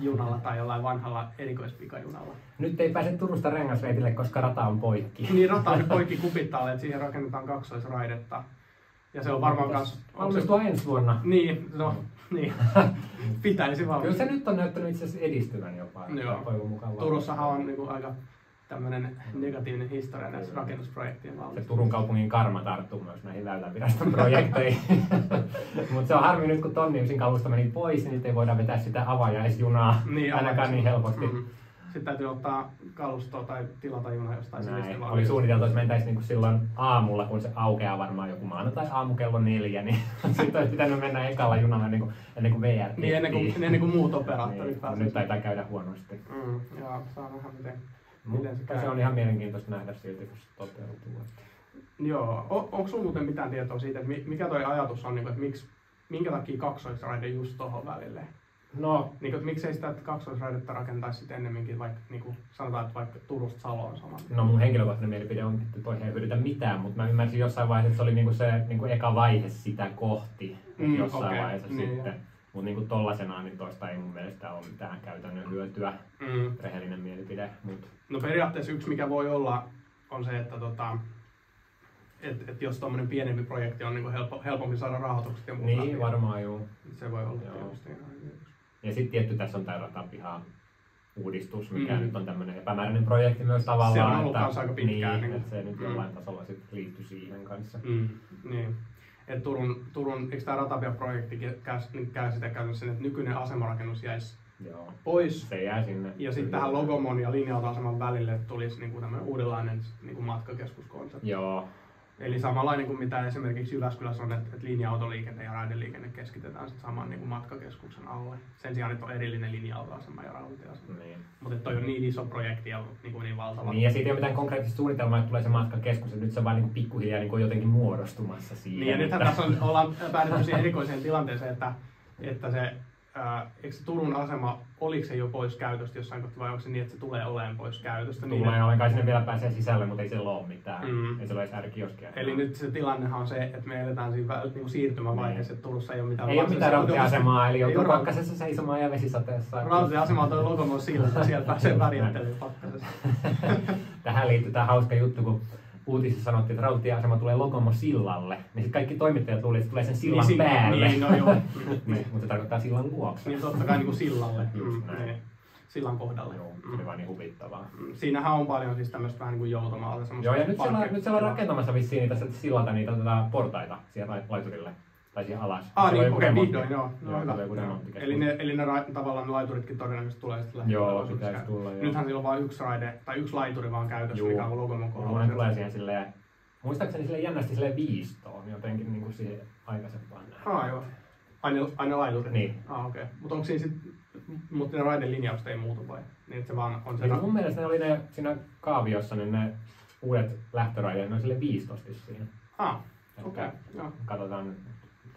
junalla tai jollain vanhalla erikoispikajunalla. Nyt ei pääse Turusta rengasreitille, koska rata on poikki. Niin rata on poikki kupittaalle, että siihen rakennetaan kaksoisraidetta. Ja se on varmaan kans... Valmistua ensi vuonna. Niin, no, niin. Pitäisi Kyllä valmistua. se nyt on näyttänyt itse asiassa edistyvän jopa. Joo. Toivon mukaan. Turussahan on niinku aika tämmöinen negatiivinen historia näissä rakennusprojektien valmistelussa. Turun kaupungin karma tarttuu myös näihin väyläviraston projekteihin. *laughs* Mutta se on harmi nyt, kun tonni yksin kalusta meni pois, niin ei voida vetää sitä avajaisjunaa *laughs* Niin, ainakaan niin helposti. Mm. Sitten täytyy ottaa kalustoa tai tilata juna jostain Näin. Oli suunniteltu, että mentäisiin niinku silloin aamulla, kun se aukeaa varmaan joku maanantai aamu kello neljä, niin *laughs* sitten olisi pitänyt mennä ekalla junalla niinku, ennen kuin VR Niin ennen kuin, ennen kuin muut operaattorit niin. Nyt taitaa käydä huonosti. Mm, joo, saa nähdä miten. Mutta Miten se se, on ihan mielenkiintoista nähdä silti, kun se toteutuu. Joo, o, onko sulla muuten mitään tietoa siitä, että mi- mikä toi ajatus on, niin kuin, että miksi, minkä takia kaksoisraide just tuohon välille? No, Niin kuin, että miksei sitä kaksoisraidetta rakentaisi sitten ennemminkin vaikka, niin kuin sanotaan, että vaikka Turusta Saloon sama. no mun henkilökohtainen mielipide on, että toi ei hyödytä mitään, mutta mä ymmärsin jossain vaiheessa, että se oli niinku se niinku eka vaihe sitä kohti Mm, mm, jossain okei, vaiheessa niin, sitten. Mutta niinku tollasenaan niin toista ei mun mielestä ole mitään käytännön hyötyä, Mm. rehellinen mielipide. Mut, No periaatteessa yksi mikä voi olla on se, että tota, et, et jos tuommoinen pienempi projekti on niin helppo, helpompi saada rahoitukset ja muut niin, läpi, varmaan juu. se voi olla Joo. tietysti ihan. Ja sitten tietty tässä on tämä ratapiha uudistus, mikä Mm. mm. nyt on tämmöinen epämääräinen projekti myös tavallaan. Se on ollut että, aika pitkään, Niin, niin- että se nyt Mm. jollain tasolla sitten liittyy siihen kanssa. Mm, niin. Että Turun, Turun eikö tämä Ratapia-projekti käy, niin käy sitä käytännössä, että nykyinen asemarakennus jäisi Joo. pois. Se jää sinne. Ja sitten tähän Logomon ja linja-autoaseman välille tulisi niin kuin tämmöinen uudenlainen niin kuin matkakeskuskonsepti. Joo. Eli samanlainen kuin mitä esimerkiksi Jyväskylässä on, että, että linja-autoliikenne ja raideliikenne keskitetään sitten saman niin kuin matkakeskuksen alle. Sen sijaan, että on erillinen linja-autoasema ja rautatieasema. Niin. Mutta toi on niin iso projekti ja niin, kuin niin valtava. Niin, ja siitä ei ole mitään konkreettista suunnitelmaa, että tulee se matkakeskus, että nyt se on vaan niin pikkuhiljaa niin kuin jotenkin muodostumassa siihen. Niin, ja nythän että- tässä on, ollaan päädytty siihen erikoiseen tilanteeseen, että, että se, ää, eikö se Turun asema, oliko se jo pois käytöstä jossain kohtaa vai onko se niin, että se tulee olemaan pois käytöstä? Niin, Tulee ollen kai sinne vielä pääsee sisälle, mutta ei siellä ole mitään. Mm. Ei se ole äärikioskia. Eli nyt se tilannehan on se, että me eletään siinä niin kuin siirtymävaiheessa, että Turussa ei ole mitään Ei ole mitään rautatieasemaa, eli joutuu pakkasessa seisomaan ja vesisateessa. Rautatieasema on tuo sillä, että sieltä pääsee *laughs* värjättelemään pakkasessa. *laughs* Tähän liittyy tämä hauska juttu, kun uutisissa sanottiin, että rautatieasema tulee Lokomo sillalle, niin sitten kaikki toimittajat luulivat, että tulee sen sillan Niin, päälle. Niin, no joo. *laughs* niin, mutta se tarkoittaa sillan luokse. Niin totta kai niin kuin sillalle. Just Mm, näin. niin. Sillan kohdalle. Joo, se Mm. oli vaan niin huvittavaa. Siinähän on paljon siis tämmöistä vähän niin kuin joutomaata. semmoista Joo, ja nyt siellä, nyt siellä on rakentamassa vissiin niitä sillalta niitä tota, portaita lai- laiturille. Tai siihen alas. Ah niin, okei, remontti. vihdoin, joo. Joo, joo hyvä. Joo. Eli ne, eli ne ra- tavallaan laituritkin todennäköisesti tulee sitten Joo, pitäisi tulla, joo. Nythän sillä on vain yksi raide, tai yksi laituri vaan käytössä, Joo. mikä on Logomon kohdalla. Monen tulee siihen silleen, muistaakseni silleen jännästi silleen viistoon, jotenkin niin kuin siihen aikaisempaan nähden. Ah, joo. Aina, aina laiturit? Niin. Ah, okei. Okay. Mutta onko siinä sitten, mutta ne raiden linjaukset ei muutu vai? Niin, että se vaan on se... Niin mun mielestä ne oli ne siinä kaaviossa, niin ne uudet lähtöraideet, ne on silleen viistosti siinä. Ah, okei. Okay. Joo. Katsotaan nyt,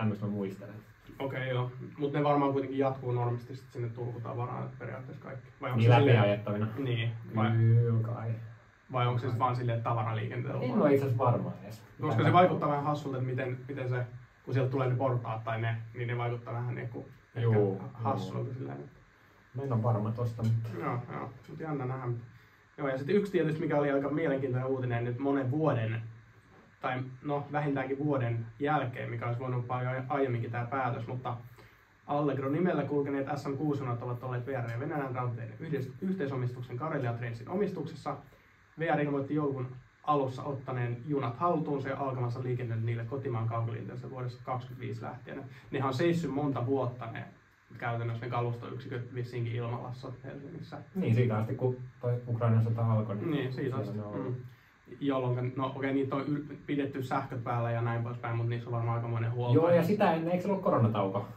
tämmöistä mä muistelen. Okei, okay, joo. Mutta ne varmaan kuitenkin jatkuu normisti sit sinne Turku tavaraan periaatteessa kaikki. Vai onko Niin läpi ajettavina. Niin. Vai, Kyllä kai. vai onko se sitten vaan silleen, tavaraliikenteellä En ole itse asiassa varma edes. Koska se vaikuttaa vähän hassulta, että miten, miten se, kun sieltä tulee ne portaat tai ne, niin ne vaikuttaa vähän niin kuin Juu, hassulta silleen. Mä en ole varma tosta, mutta... Joo, joo, mutta jännä nähdä. Joo, ja sitten yksi tietysti, mikä oli aika mielenkiintoinen uutinen nyt monen vuoden, tai no vähintäänkin vuoden jälkeen, mikä olisi voinut paljon aiemminkin tämä päätös, mutta Allegro nimellä kulkeneet SM6 ovat olleet VR ja Venäjän rautateiden yhteisomistuksen Karelia Trainsin omistuksessa. VR ilmoitti joulun alussa ottaneen junat haltuunsa ja alkamassa liikenne niille kotimaan kaukoliikenteessä vuodesta 2025 lähtien. Nehän on seissyt monta vuotta ne käytännössä ne kalustoyksiköt vissiinkin ilmalassa Helsingissä. Niin, siitä asti kun toi Ukrainan sota alkoi. Niin, siitä asti. Mm. Jolloin, no okei, okay, niitä on yl- pidetty sähköt päällä ja näin poispäin, mutta niissä on varmaan aikamoinen huolto. Joo, ja sitä ennen, eikö se ollut koronatauko?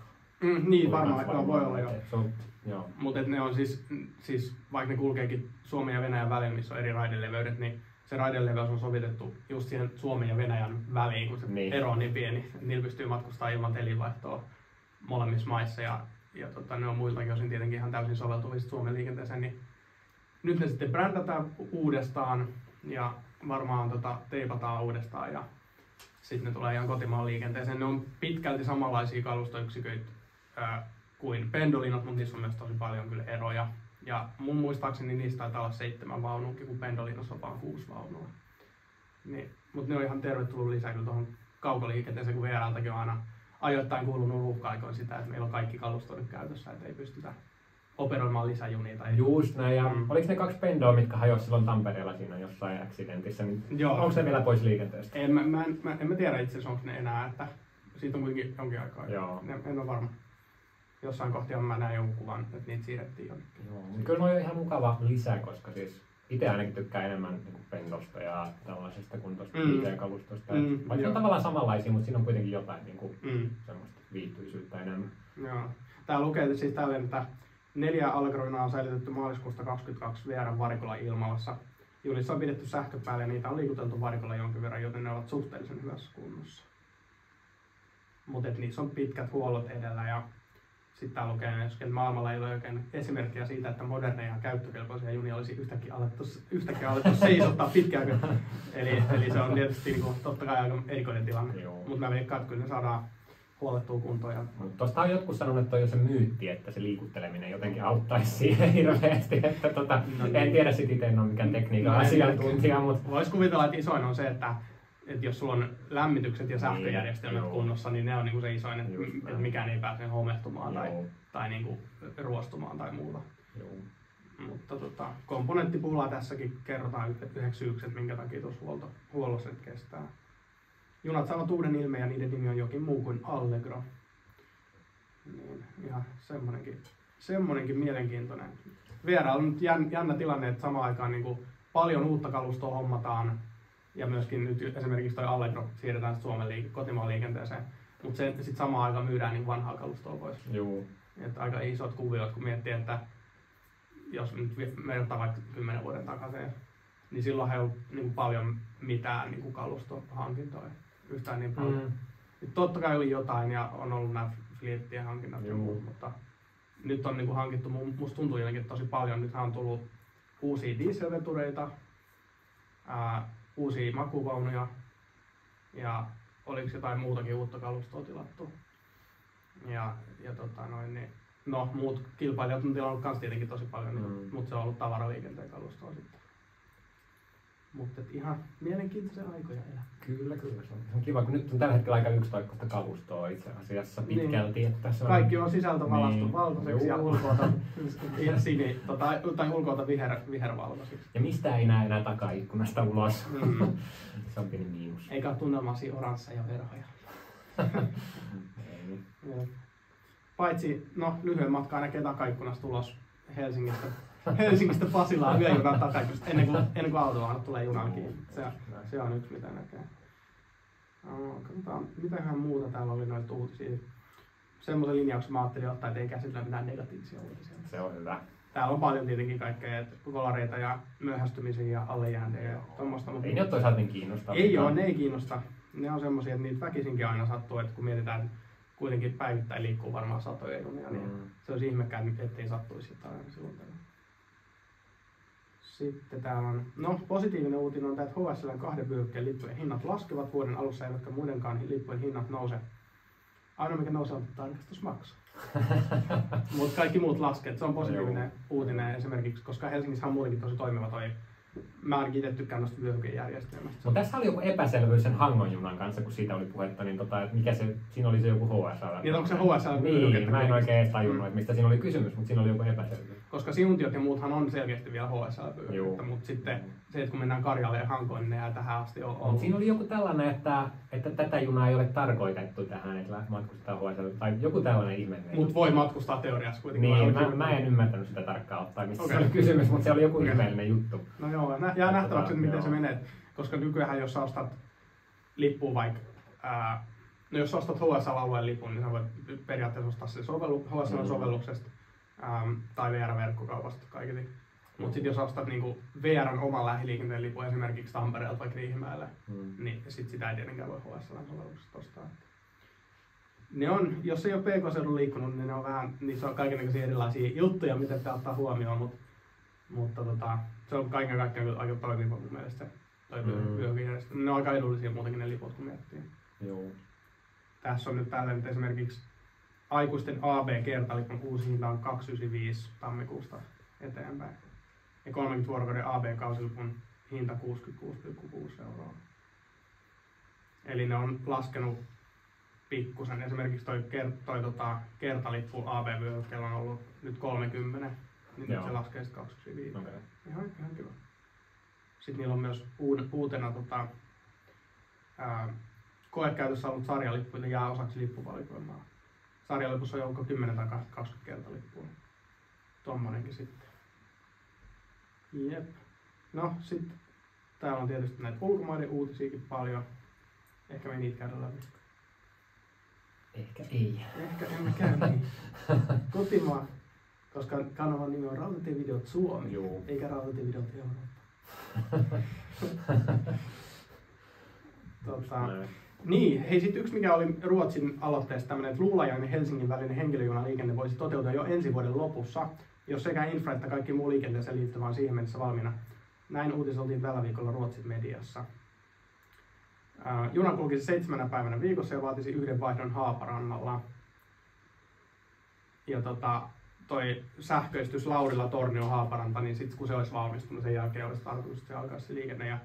Mm, niin, varmaan, kans joo, voi olla jo. Se on, joo. Mutta ne on siis, siis, vaikka ne kulkeekin Suomen ja Venäjän välillä, missä on eri raideleveydet, niin se raideleveys on sovitettu just siihen Suomen ja Venäjän väliin, kun se Niin. ero on niin pieni, niillä pystyy matkustamaan ilman telivaihtoa molemmissa maissa ja, ja tota, ne on muiltakin osin tietenkin ihan täysin soveltuvista Suomen liikenteeseen, niin nyt ne sitten brändätään uudestaan ja varmaan tota, teipataan uudestaan ja sitten ne tulee ihan kotimaan liikenteeseen. Ne on pitkälti samanlaisia kalustoyksiköitä ää, kuin pendolinot, mutta niissä on myös tosi paljon kyllä eroja. Ja mun muistaakseni niistä taitaa olla seitsemän vaunuakin, kun pendolinossa on vaan kuusi vaunua. Niin, mutta ne on ihan tervetullut lisä kyllä tuohon kaukoliikenteeseen, kun VRLtäkin on aina ajoittain kuulunut ruuhka-aikoin sitä, että meillä on kaikki kalusto nyt käytössä, että ei pystytä operoimaan lisäjunia. Tai... Just näin, ja Mm. oliko ne kaksi pendoa, mitkä hajosi silloin Tampereella siinä jossain accidentissa, niin Joo. onko se vielä pois liikenteestä? En, mä, mä, en, mä, en mä tiedä itse asiassa, onko ne enää, että siitä on kuitenkin jonkin aikaa. Joo. En, en ole varma. Jossain kohtia mä näin jonkun kuvan, että niitä siirrettiin jonnekin. Joo, mutta kyllä ne on ihan mukava lisä, koska siis itse ainakin tykkään enemmän niin pendosta ja tällaisesta kuin tuosta Mm. mm. kalustosta. Mm, Vaikka ne on tavallaan samanlaisia, mutta siinä on kuitenkin jotain niin kuin, Mm. semmoista viihtyisyyttä enemmän. Joo. Tää lukee siis tälleen, että neljä Allegronaa on säilytetty maaliskuusta 22 VRn varikolla ilmalassa. Junissa on pidetty sähkö päälle ja niitä on liikuteltu varikolla jonkin verran, joten ne ovat suhteellisen hyvässä kunnossa. Mutta niissä on pitkät huollot edellä ja sitten tää lukee myös, että maailmalla ei ole oikein esimerkkiä siitä, että moderneja ja käyttökelpoisia junia olisi yhtäkkiä alettu, yhtäkkiä alettu seisottaa pitkään. Eli, eli se on tietysti niin kuin, totta kai aika erikoinen tilanne. Mutta mä veikkaan, että kyllä ne saadaan huolettua kuntoon. Ja tuosta on jotkut sanonut, että on jo se myytti, että se liikutteleminen jotenkin auttaisi siihen *laughs* hirveästi. Että tota, No en niin. tiedä sit itse, en ole mikään tekniikan No asiantuntija, mutta Voisi kuvitella, että isoin on se, että, että jos sulla on lämmitykset ja sähköjärjestelmät Niin, kunnossa, niin ne on niinku se isoin, että, Just että näin. mikään ei pääse homehtumaan tai, Joo. tai niinku ruostumaan tai muuta. Joo. Mutta tota, komponenttipulaa tässäkin kerrotaan yh- yhdeksi syyksi, että minkä takia tuossa huolto, huollossa kestää. Junat saavat uuden ilmeen ja niiden nimi on jokin muu kuin Allegro. Niin, ihan semmonenkin, semmonenkin mielenkiintoinen. VR on nyt jän, jännä tilanne, että samaan aikaan niin kuin paljon uutta kalustoa hommataan ja myöskin nyt esimerkiksi toi Allegro siirretään Suomen liike, kotimaan liikenteeseen, mutta sitten samaan aikaan myydään niin vanhaa kalustoa pois. Joo. Että aika isot kuviot, kun miettii, että jos nyt vertaa vaikka 10 vuoden takaisin, niin silloin ei ollut niin paljon mitään niin kalustohankintoja yhtään niin paljon. Mm. Nyt totta kai oli jotain ja on ollut nämä fliittien hankinnat ja muut, mutta nyt on niin kuin hankittu, musta tuntuu jotenkin tosi paljon. Nythän on tullut uusia dieselvetureita, ää, uusia makuvaunuja ja oliko jotain muutakin uutta kalustoa tilattu. Ja, ja tota noin, niin, no muut kilpailijat on tilannut kans tietenkin tosi paljon, niin, mm. mutta se on ollut tavaraliikenteen kalustoa sitten. Mutta ihan mielenkiintoisia aikoja elää. Kyllä, kyllä. Se on, kiva, kun nyt on tällä hetkellä aika yksitoikkoista kalustoa itse asiassa niin. pitkälti. Niin. Että se on... Kaikki on sisältö valastu niin. valkoiseksi ja ulkoota, *laughs* ja sini, tota, tai ulkoota viher, vihervalkoiseksi. Ja mistä ei näe enää takaikkunasta ulos. Mm. *laughs* se on pieni miinus. Eikä tunnelmasi oransseja verhoja. *laughs* Paitsi, no lyhyen matkaa näkee takaikkunasta ulos Helsingistä *laughs* Helsingistä Pasilaan yöjunan takaikkusta ennen kuin, ennen kuin autoa tulee junaan kiinni. Se, se on yksi mitä näkee. No, katsotaan, mitähän muuta täällä oli noita uutisia. Semmoisen linjauksen mä ajattelin ottaa, että ei käsitellä mitään negatiivisia uutisia. Se on hyvä. Täällä on paljon tietenkin kaikkea, kolareita ja myöhästymisiä ja allejääntejä ja tommoista. Mutta ei ne ole toisaalta niin kiinnostavia. Ei ole, ne ei kiinnosta. Ne on semmoisia, että niitä väkisinkin aina sattuu, että kun mietitään, että kuitenkin päivittäin liikkuu varmaan satoja junia, niin mm. se olisi ihmekään, ettei sattuisi jotain silloin tällä. Sitten täällä on, no positiivinen uutinen on tämä, että HSL kahden vyöhykkeen lippujen hinnat laskevat vuoden alussa, eivätkä muidenkaan lippujen hinnat nouse. Ainoa mikä nousee on tarkastusmaksu. *laughs* Mutta kaikki muut laskevat. Se on positiivinen uutinen esimerkiksi, koska Helsingissä on muutenkin tosi toimiva toi mä ainakin itse tykkään noista vyöhykejärjestelmästä. Mutta tässä oli joku epäselvyys sen Hangon junan kanssa, kun siitä oli puhetta, niin tota, että mikä se, siinä oli se joku HSL. Niin onko se HSL Niin, mä en oikein edes tajunnut, mm. että mistä siinä oli kysymys, mutta siinä oli joku epäselvyys. Koska Siuntiot ja muuthan on selkeästi vielä HSL mutta sitten se, että kun mennään Karjalle ja Hankoon, niin ne jää tähän asti on ollut. siinä oli joku tällainen, että, että tätä junaa ei ole tarkoitettu tähän, että matkustaa HSL, tai joku tällainen ihme. Mutta voi matkustaa teoriassa kuitenkin. Niin, mä, mä, en ymmärtänyt sitä tarkkaan ottaa, mistä okay. se oli kysymys, mutta se oli joku okay. ihmeellinen juttu. No joo, nä- jää nähtäväksi, miten joo. se menee. Koska nykyään jos ostat lippua vaikka, ää, no jos ostat HSL-alueen lipun, niin sä voit periaatteessa ostaa sen sovellu- HSL-sovelluksesta mm. tai VR-verkkokaupasta kaikille. Mutta sitten jos ostat niinku VRn oman lähiliikenteen lipun esimerkiksi Tampereelta vai Riihimäelle, mm. niin sit sitä ei tietenkään voi HSL-sovelluksesta ostaa. Ne on, jos ei ole PK-seudun liikkunut, niin ne on vähän, niissä on kaikenlaisia erilaisia juttuja, mitä pitää ottaa huomioon, mutta, mutta tota, se on kaiken kaikkiaan aika toimiva mun mielestä toi mm. Ne on aika edullisia muutenkin ne liput, kun miettii. Joo. Tässä on nyt täällä nyt esimerkiksi aikuisten AB-kertalipun uusi hinta on 295 tammikuusta eteenpäin. Ja 30 vuorokauden AB-kausilipun hinta 66,6 euroa. Eli ne on laskenut pikkusen. Esimerkiksi toi, toi, toi tota, kertalippu AB-vyöhykkeellä on ollut nyt 30, niin Joo. nyt se laskee sitten 25. Okay. Ihan, ihan kiva. Sitten niillä on myös uutena tota, ää, koekäytössä ollut sarjalippu, eli jää osaksi lippuvalikoimaa. Sarjalipussa on joko 10 tai 20 kertalippua. Tuommoinenkin sitten. Jep. No sitten täällä on tietysti näitä ulkomaiden uutisiakin paljon. Ehkä me niitä käydä läpi. Ehkä ei. Ehkä emme käy niin. *laughs* Kotimaa, koska kanavan nimi on Rautatievideot Suomi, Joo. eikä Rautatievideot Eurooppa. *laughs* tota, niin, hei sitten yksi mikä oli Ruotsin aloitteessa tämmöinen, että Luulajan ja Helsingin välinen henkilöjunaliikenne voisi toteutua jo ensi vuoden lopussa, jos sekä infra että kaikki muu liikenteeseen liittyvä on siihen mennessä valmiina. Näin uutisoitiin tällä viikolla Ruotsin mediassa. Juna kulkisi seitsemänä päivänä viikossa ja vaatisi yhden vaihdon Haaparannalla. Ja tota, toi sähköistys Laurilla Tornio Haaparanta, niin sitten kun se olisi valmistunut, sen jälkeen olisi tarkoitus, että se alkaisi se liikenne. Ja,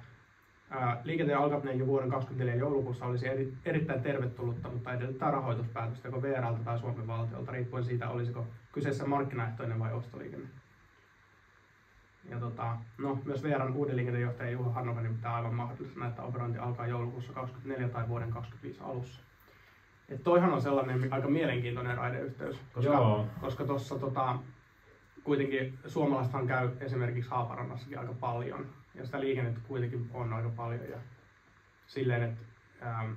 liikenteen alkaminen jo vuoden 2024 joulukuussa olisi eri, erittäin tervetullutta, mutta edellyttää rahoituspäätöstä joko VRltä tai Suomen valtiolta, riippuen siitä, olisiko kyseessä markkinaehtoinen vai ostoliikenne. Ja tota, no, myös VRn uuden liikenteenjohtaja Juha Hannoverin pitää aivan mahdollisena, että operointi alkaa joulukuussa 24 tai vuoden 25 alussa. Et toihan on sellainen aika mielenkiintoinen raideyhteys, koska, Joo. koska tuossa tota, kuitenkin suomalaisethan käy esimerkiksi Haaparannassakin aika paljon, ja sitä liikennettä kuitenkin on aika paljon, ja silleen, että ähm,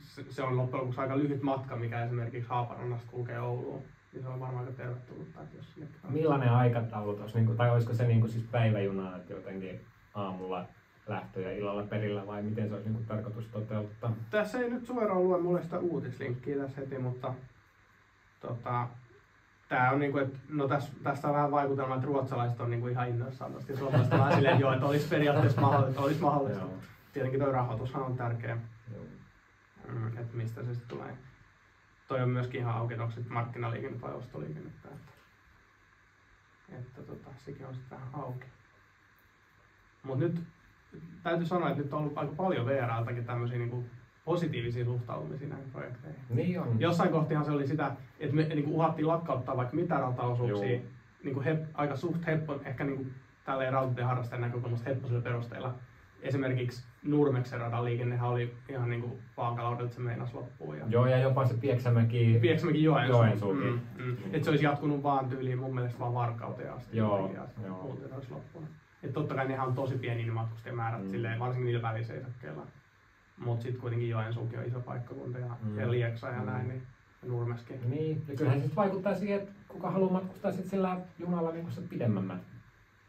se, se on loppujen lopuksi aika lyhyt matka, mikä esimerkiksi Haaparannasta kulkee Ouluun, niin se on varmaan aika tervetullutta, jos Millainen aikataulu tuossa, niin tai olisiko se niin kuin siis päiväjuna, että jotenkin aamulla lähtö ja illalla perillä vai miten se olisi niin kuin tarkoitus toteuttaa? Tässä ei nyt suoraan lue mulle sitä uutislinkkiä tässä heti, mutta tota, tää on niinku, että no täs, tästä on vähän vaikutelma, että ruotsalaiset on niinku ihan innoissaan tosta ja suomalaiset on vähän silleen, että joo, että olisi periaatteessa mahdollista, olisi mahdollista. Joo. Tietenkin tuo rahoitushan on tärkeä, mm, että mistä se sitten tulee. Toi on myöskin ihan auki, että onko sitten markkinaliikennettä vai ostoliikennettä. Että, että tota, sekin on sitten vähän auki. Mutta nyt täytyy sanoa, että nyt on ollut aika paljon VRltäkin tämmöisiä niinku positiivisia suhtautumisia näihin projekteihin. Niin on. Jossain kohtihan se oli sitä, että me niinku uhattiin lakkauttaa vaikka mitä rataosuuksia, Joo. niinku hep, aika suht heppo, ehkä niinku tälleen rautatien harrastajan näkökulmasta hepposilla perusteilla. Esimerkiksi Nurmeksen radan liikennehän oli ihan niinku vaakalaudelta, että se meinasi loppua. Ja Joo, ja jopa se Pieksämäki. Pieksämäkin Joensuu. Joensuukin. Mm, mm. Että se olisi jatkunut vaan tyyliin mun mielestä vaan Varkauteen asti. Joo, joo. olisi loppunut. Et totta kai nehän on tosi pieniä ne matkustajamäärät, Mm. silleen, varsinkin niillä väliseisakkeilla. Mutta sitten kuitenkin Joensuukin on iso paikkakunta ja, Mm. ja Lieksa ja Mm. näin, niin Nurmeskin. Niin, ja kyllähän se sitten vaikuttaa siihen, että kuka haluaa matkustaa sit sillä junalla niin se pidemmän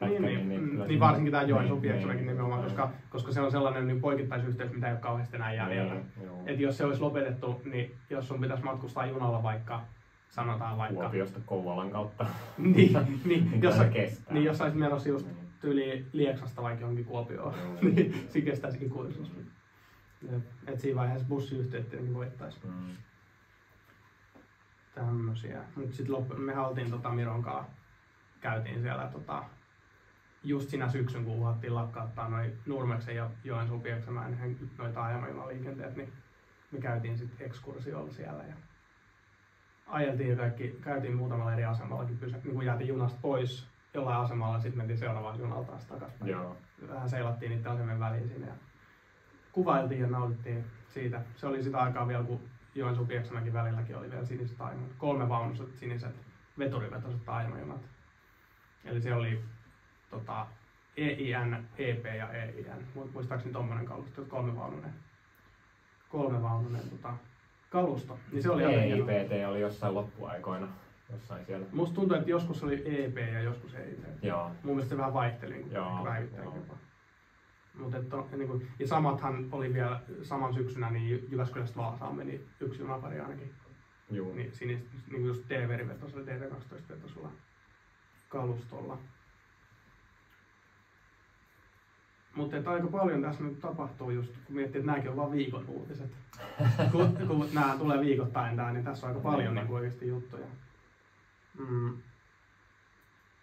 Niin, niin, niin, niin se- varsinkin tämä Joensuun niin, niin, nimenomaan, niin. koska, koska se on sellainen niin poikittaisyhteys, mitä ei ole kauheasti enää jäljellä. Niin, joo. Et jos se olisi lopetettu, niin jos sun pitäisi matkustaa junalla vaikka, sanotaan vaikka, Kuopiosta Kouvolan kautta. *laughs* niin, niin, Niin jos, se kestää. niin jos olisit menossa just Niin. tyyli Lieksasta vaikka johonkin Kuopioon, *laughs* niin siinä kestäisi ikuisuus. Et siinä vaiheessa bussiyhteydet tietenkin voittaisi Mm. tämmösiä. Mut sit loppu, me oltiin tota Miron kanssa, käytiin siellä tota, just siinä syksyn, kun uhattiin lakkauttaa noin Nurmeksen ja Joensuun Pieksämäen noita taajamajunaliikenteet, niin me käytiin sitten ekskursiolla siellä ja ajeltiin kaikki, käytiin muutamalla eri asemallakin, pysä, niin kun jäätiin junasta pois jollain asemalla, sitten mentiin seuraavaan junalla taas takaisin. Vähän seilattiin niiden asemien väliin siinä ja kuvailtiin ja nautittiin siitä. Se oli sitä aikaa vielä, kun Joensuun Pieksämäkin välilläkin oli vielä siniset taajamat. Kolme vaunuset siniset veturivetoiset taajamajunat. Eli se oli tota, EIN, EP ja EIN. Mu- Muistaakseni tommonen kalusto, kolme vaununen, kolme vaununen tota, kalusto. Niin se oli. EIPT oli jossain loppuaikoina. Jossain siellä. Musta tuntuu, että joskus oli EP ja joskus EIP. Joo. Mun mielestä se vähän vaihteli niin päivittäin joo. Jopa. Mut et, on- niin kuin, ja samathan oli vielä saman syksynä, niin Jy- Jyväskylästä Vaasaan meni yksi junapari ainakin. Juu. Niin, sinis, niin kuin just TV-vetoisella, TV12-vetoisella kalustolla. Mutta aika paljon tässä nyt tapahtuu just, kun miettii, että nämäkin on vain viikon uutiset. *laughs* kun, kun nämä tulee viikoittain tää, niin tässä on aika paljon niin kuin oikeasti juttuja. Mm.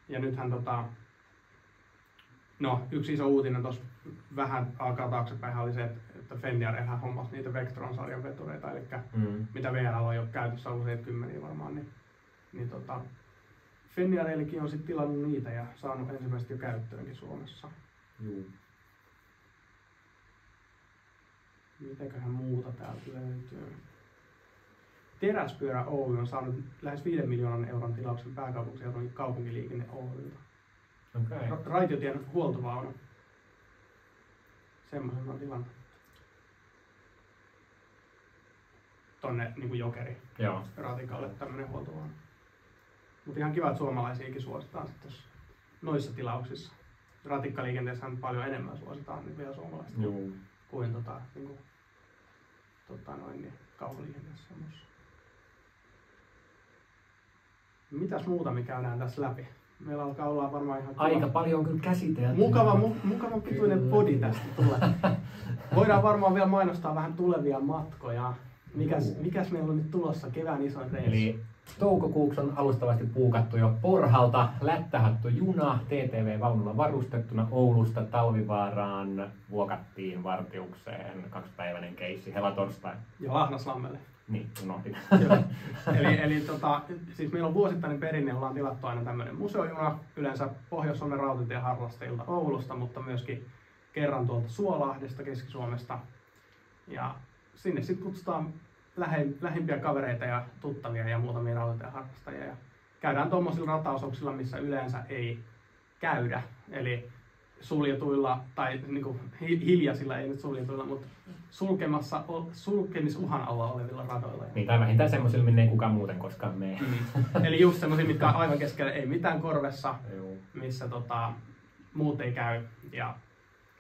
Ja nythän tota, no yksi iso uutinen tuossa vähän aikaa taaksepäin oli se, että, Fenniarelhän hommasi niitä Vectron-sarjan vetureita, eli Mm. mitä VR on jo käytössä useita kymmeniä varmaan, niin, niin tota, Fenniareillekin on sitten tilannut niitä ja saanut ensimmäiset jo käyttöönkin Suomessa. Juu. Mitäköhän muuta täältä löytyy? Teräspyörä Oy on saanut lähes 5 miljoonan euron tilauksen pääkaupunkiseudun kaupunkiliikenne Oylta. Okei. Ra- Raitiotien huoltovaunu. Semmoisen on tilannut. Tonne niin kuin jokeri Joo. ratikalle tämmönen huoltovaunu. Mutta ihan kiva, että suomalaisiakin suositaan sitten noissa tilauksissa. Ratikkaliikenteessä paljon enemmän suositaan niin vielä suomalaista Juu. kuin tota, niin kuin, tota noin, niin kaukoliikenteessä. Mitäs muuta me käydään tässä läpi? Meillä alkaa olla varmaan ihan Aika paljon on kyllä käsitelty. Mukava, mu, mukava pituinen Kyllä. podi tästä tulee. *laughs* Voidaan varmaan vielä mainostaa vähän tulevia matkoja. Mikäs, mikäs meillä on nyt tulossa kevään isoin reissu? Eli Toukokuuksi on alustavasti puukattu jo Porhalta lättähattu juna TTV-vaunulla varustettuna Oulusta Talvivaaraan vuokattiin Vartiukseen kaksipäiväinen keissi helatorstai. Ja Lahnaslammelle. Niin, unohdin. Eli, eli tota, siis meillä on vuosittainen perinne, ollaan tilattu aina tämmöinen museojuna, yleensä Pohjois-Suomen rautatien harrastajilta Oulusta, mutta myöskin kerran tuolta Suolahdesta, Keski-Suomesta. Ja sinne sitten kutsutaan lähe, lähimpiä kavereita ja tuttavia ja muutamia rautatien harrastajia. Ja käydään tuommoisilla rataosuuksilla, missä yleensä ei käydä. Eli suljetuilla, tai niin kuin hiljaisilla, ei nyt suljetuilla, mutta sulkemassa, sulkemisuhan alla olevilla radoilla. Niin, tai vähintään semmoisilla, minne ei kukaan muuten koskaan mene. Mm. Eli just semmoisia, mitkä on aivan keskellä, ei mitään korvessa, missä tota, muut ei käy, ja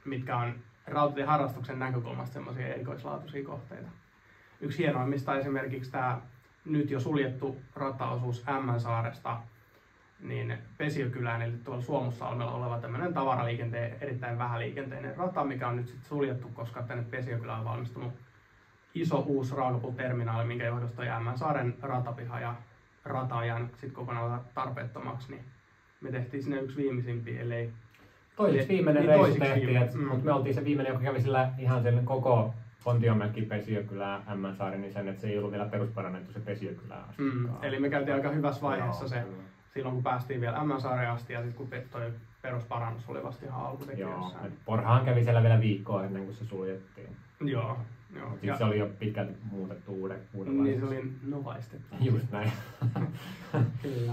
mitkä on rautatieharrastuksen näkökulmasta semmoisia erikoislaatuisia kohteita. Yksi hienoimmista esimerkiksi tämä nyt jo suljettu rataosuus Ämmänsaaresta niin Pesiökylään, eli tuolla Suomussalmella oleva tämmöinen tavaraliikenteen erittäin vähäliikenteinen rata, mikä on nyt sitten suljettu, koska tänne Pesiökylään on valmistunut iso uusi raakapuuterminaali, minkä johdosta Jäämänsaaren ratapiha ja rata on jäänyt sitten kokonaan tarpeettomaksi, niin me tehtiin sinne yksi viimeisimpiä, ellei Toiseksi viimeinen niin reissu tehtiin, et, mm. mutta me oltiin se viimeinen, joka kävi sillä ihan sen koko Pontiomäki, Pesiökylä, Ämmänsaari, niin sen, että se ei ollut vielä perusparannettu se Pesiökylä asti. Mm. Eli me käytiin aika hyvässä vaiheessa Joo, se. Kyllä silloin kun päästiin vielä M-saareen asti ja sitten kun toi perusparannus oli vasta ihan alkutekijössä. Joo, Porhaan kävi siellä vielä viikkoa ennen kuin se suljettiin. Joo. Joo. Sitten ja... se oli jo pitkälti muutettu uuden, uuden Niin se oli novaistettu. Just näin. *laughs* Kyllä.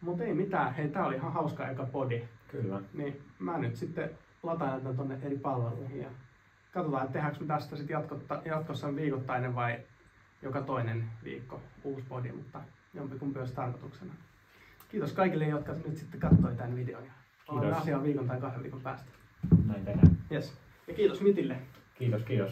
Mutta ei mitään, hei tää oli ihan hauska eka podi. Kyllä. Niin mä nyt sitten lataan tämän tonne eri palveluihin ja katsotaan, että tehdäänkö me tästä sitten jatkossa viikoittainen vai joka toinen viikko uusi podi, mutta jompikumpi olisi tarkoituksena. Kiitos kaikille, jotka nyt sitten katsoi tämän videon. Ja ollaan asiaan viikon tai kahden viikon päästä. Näin tehdään. Yes. Ja kiitos Mitille. Kiitos, kiitos.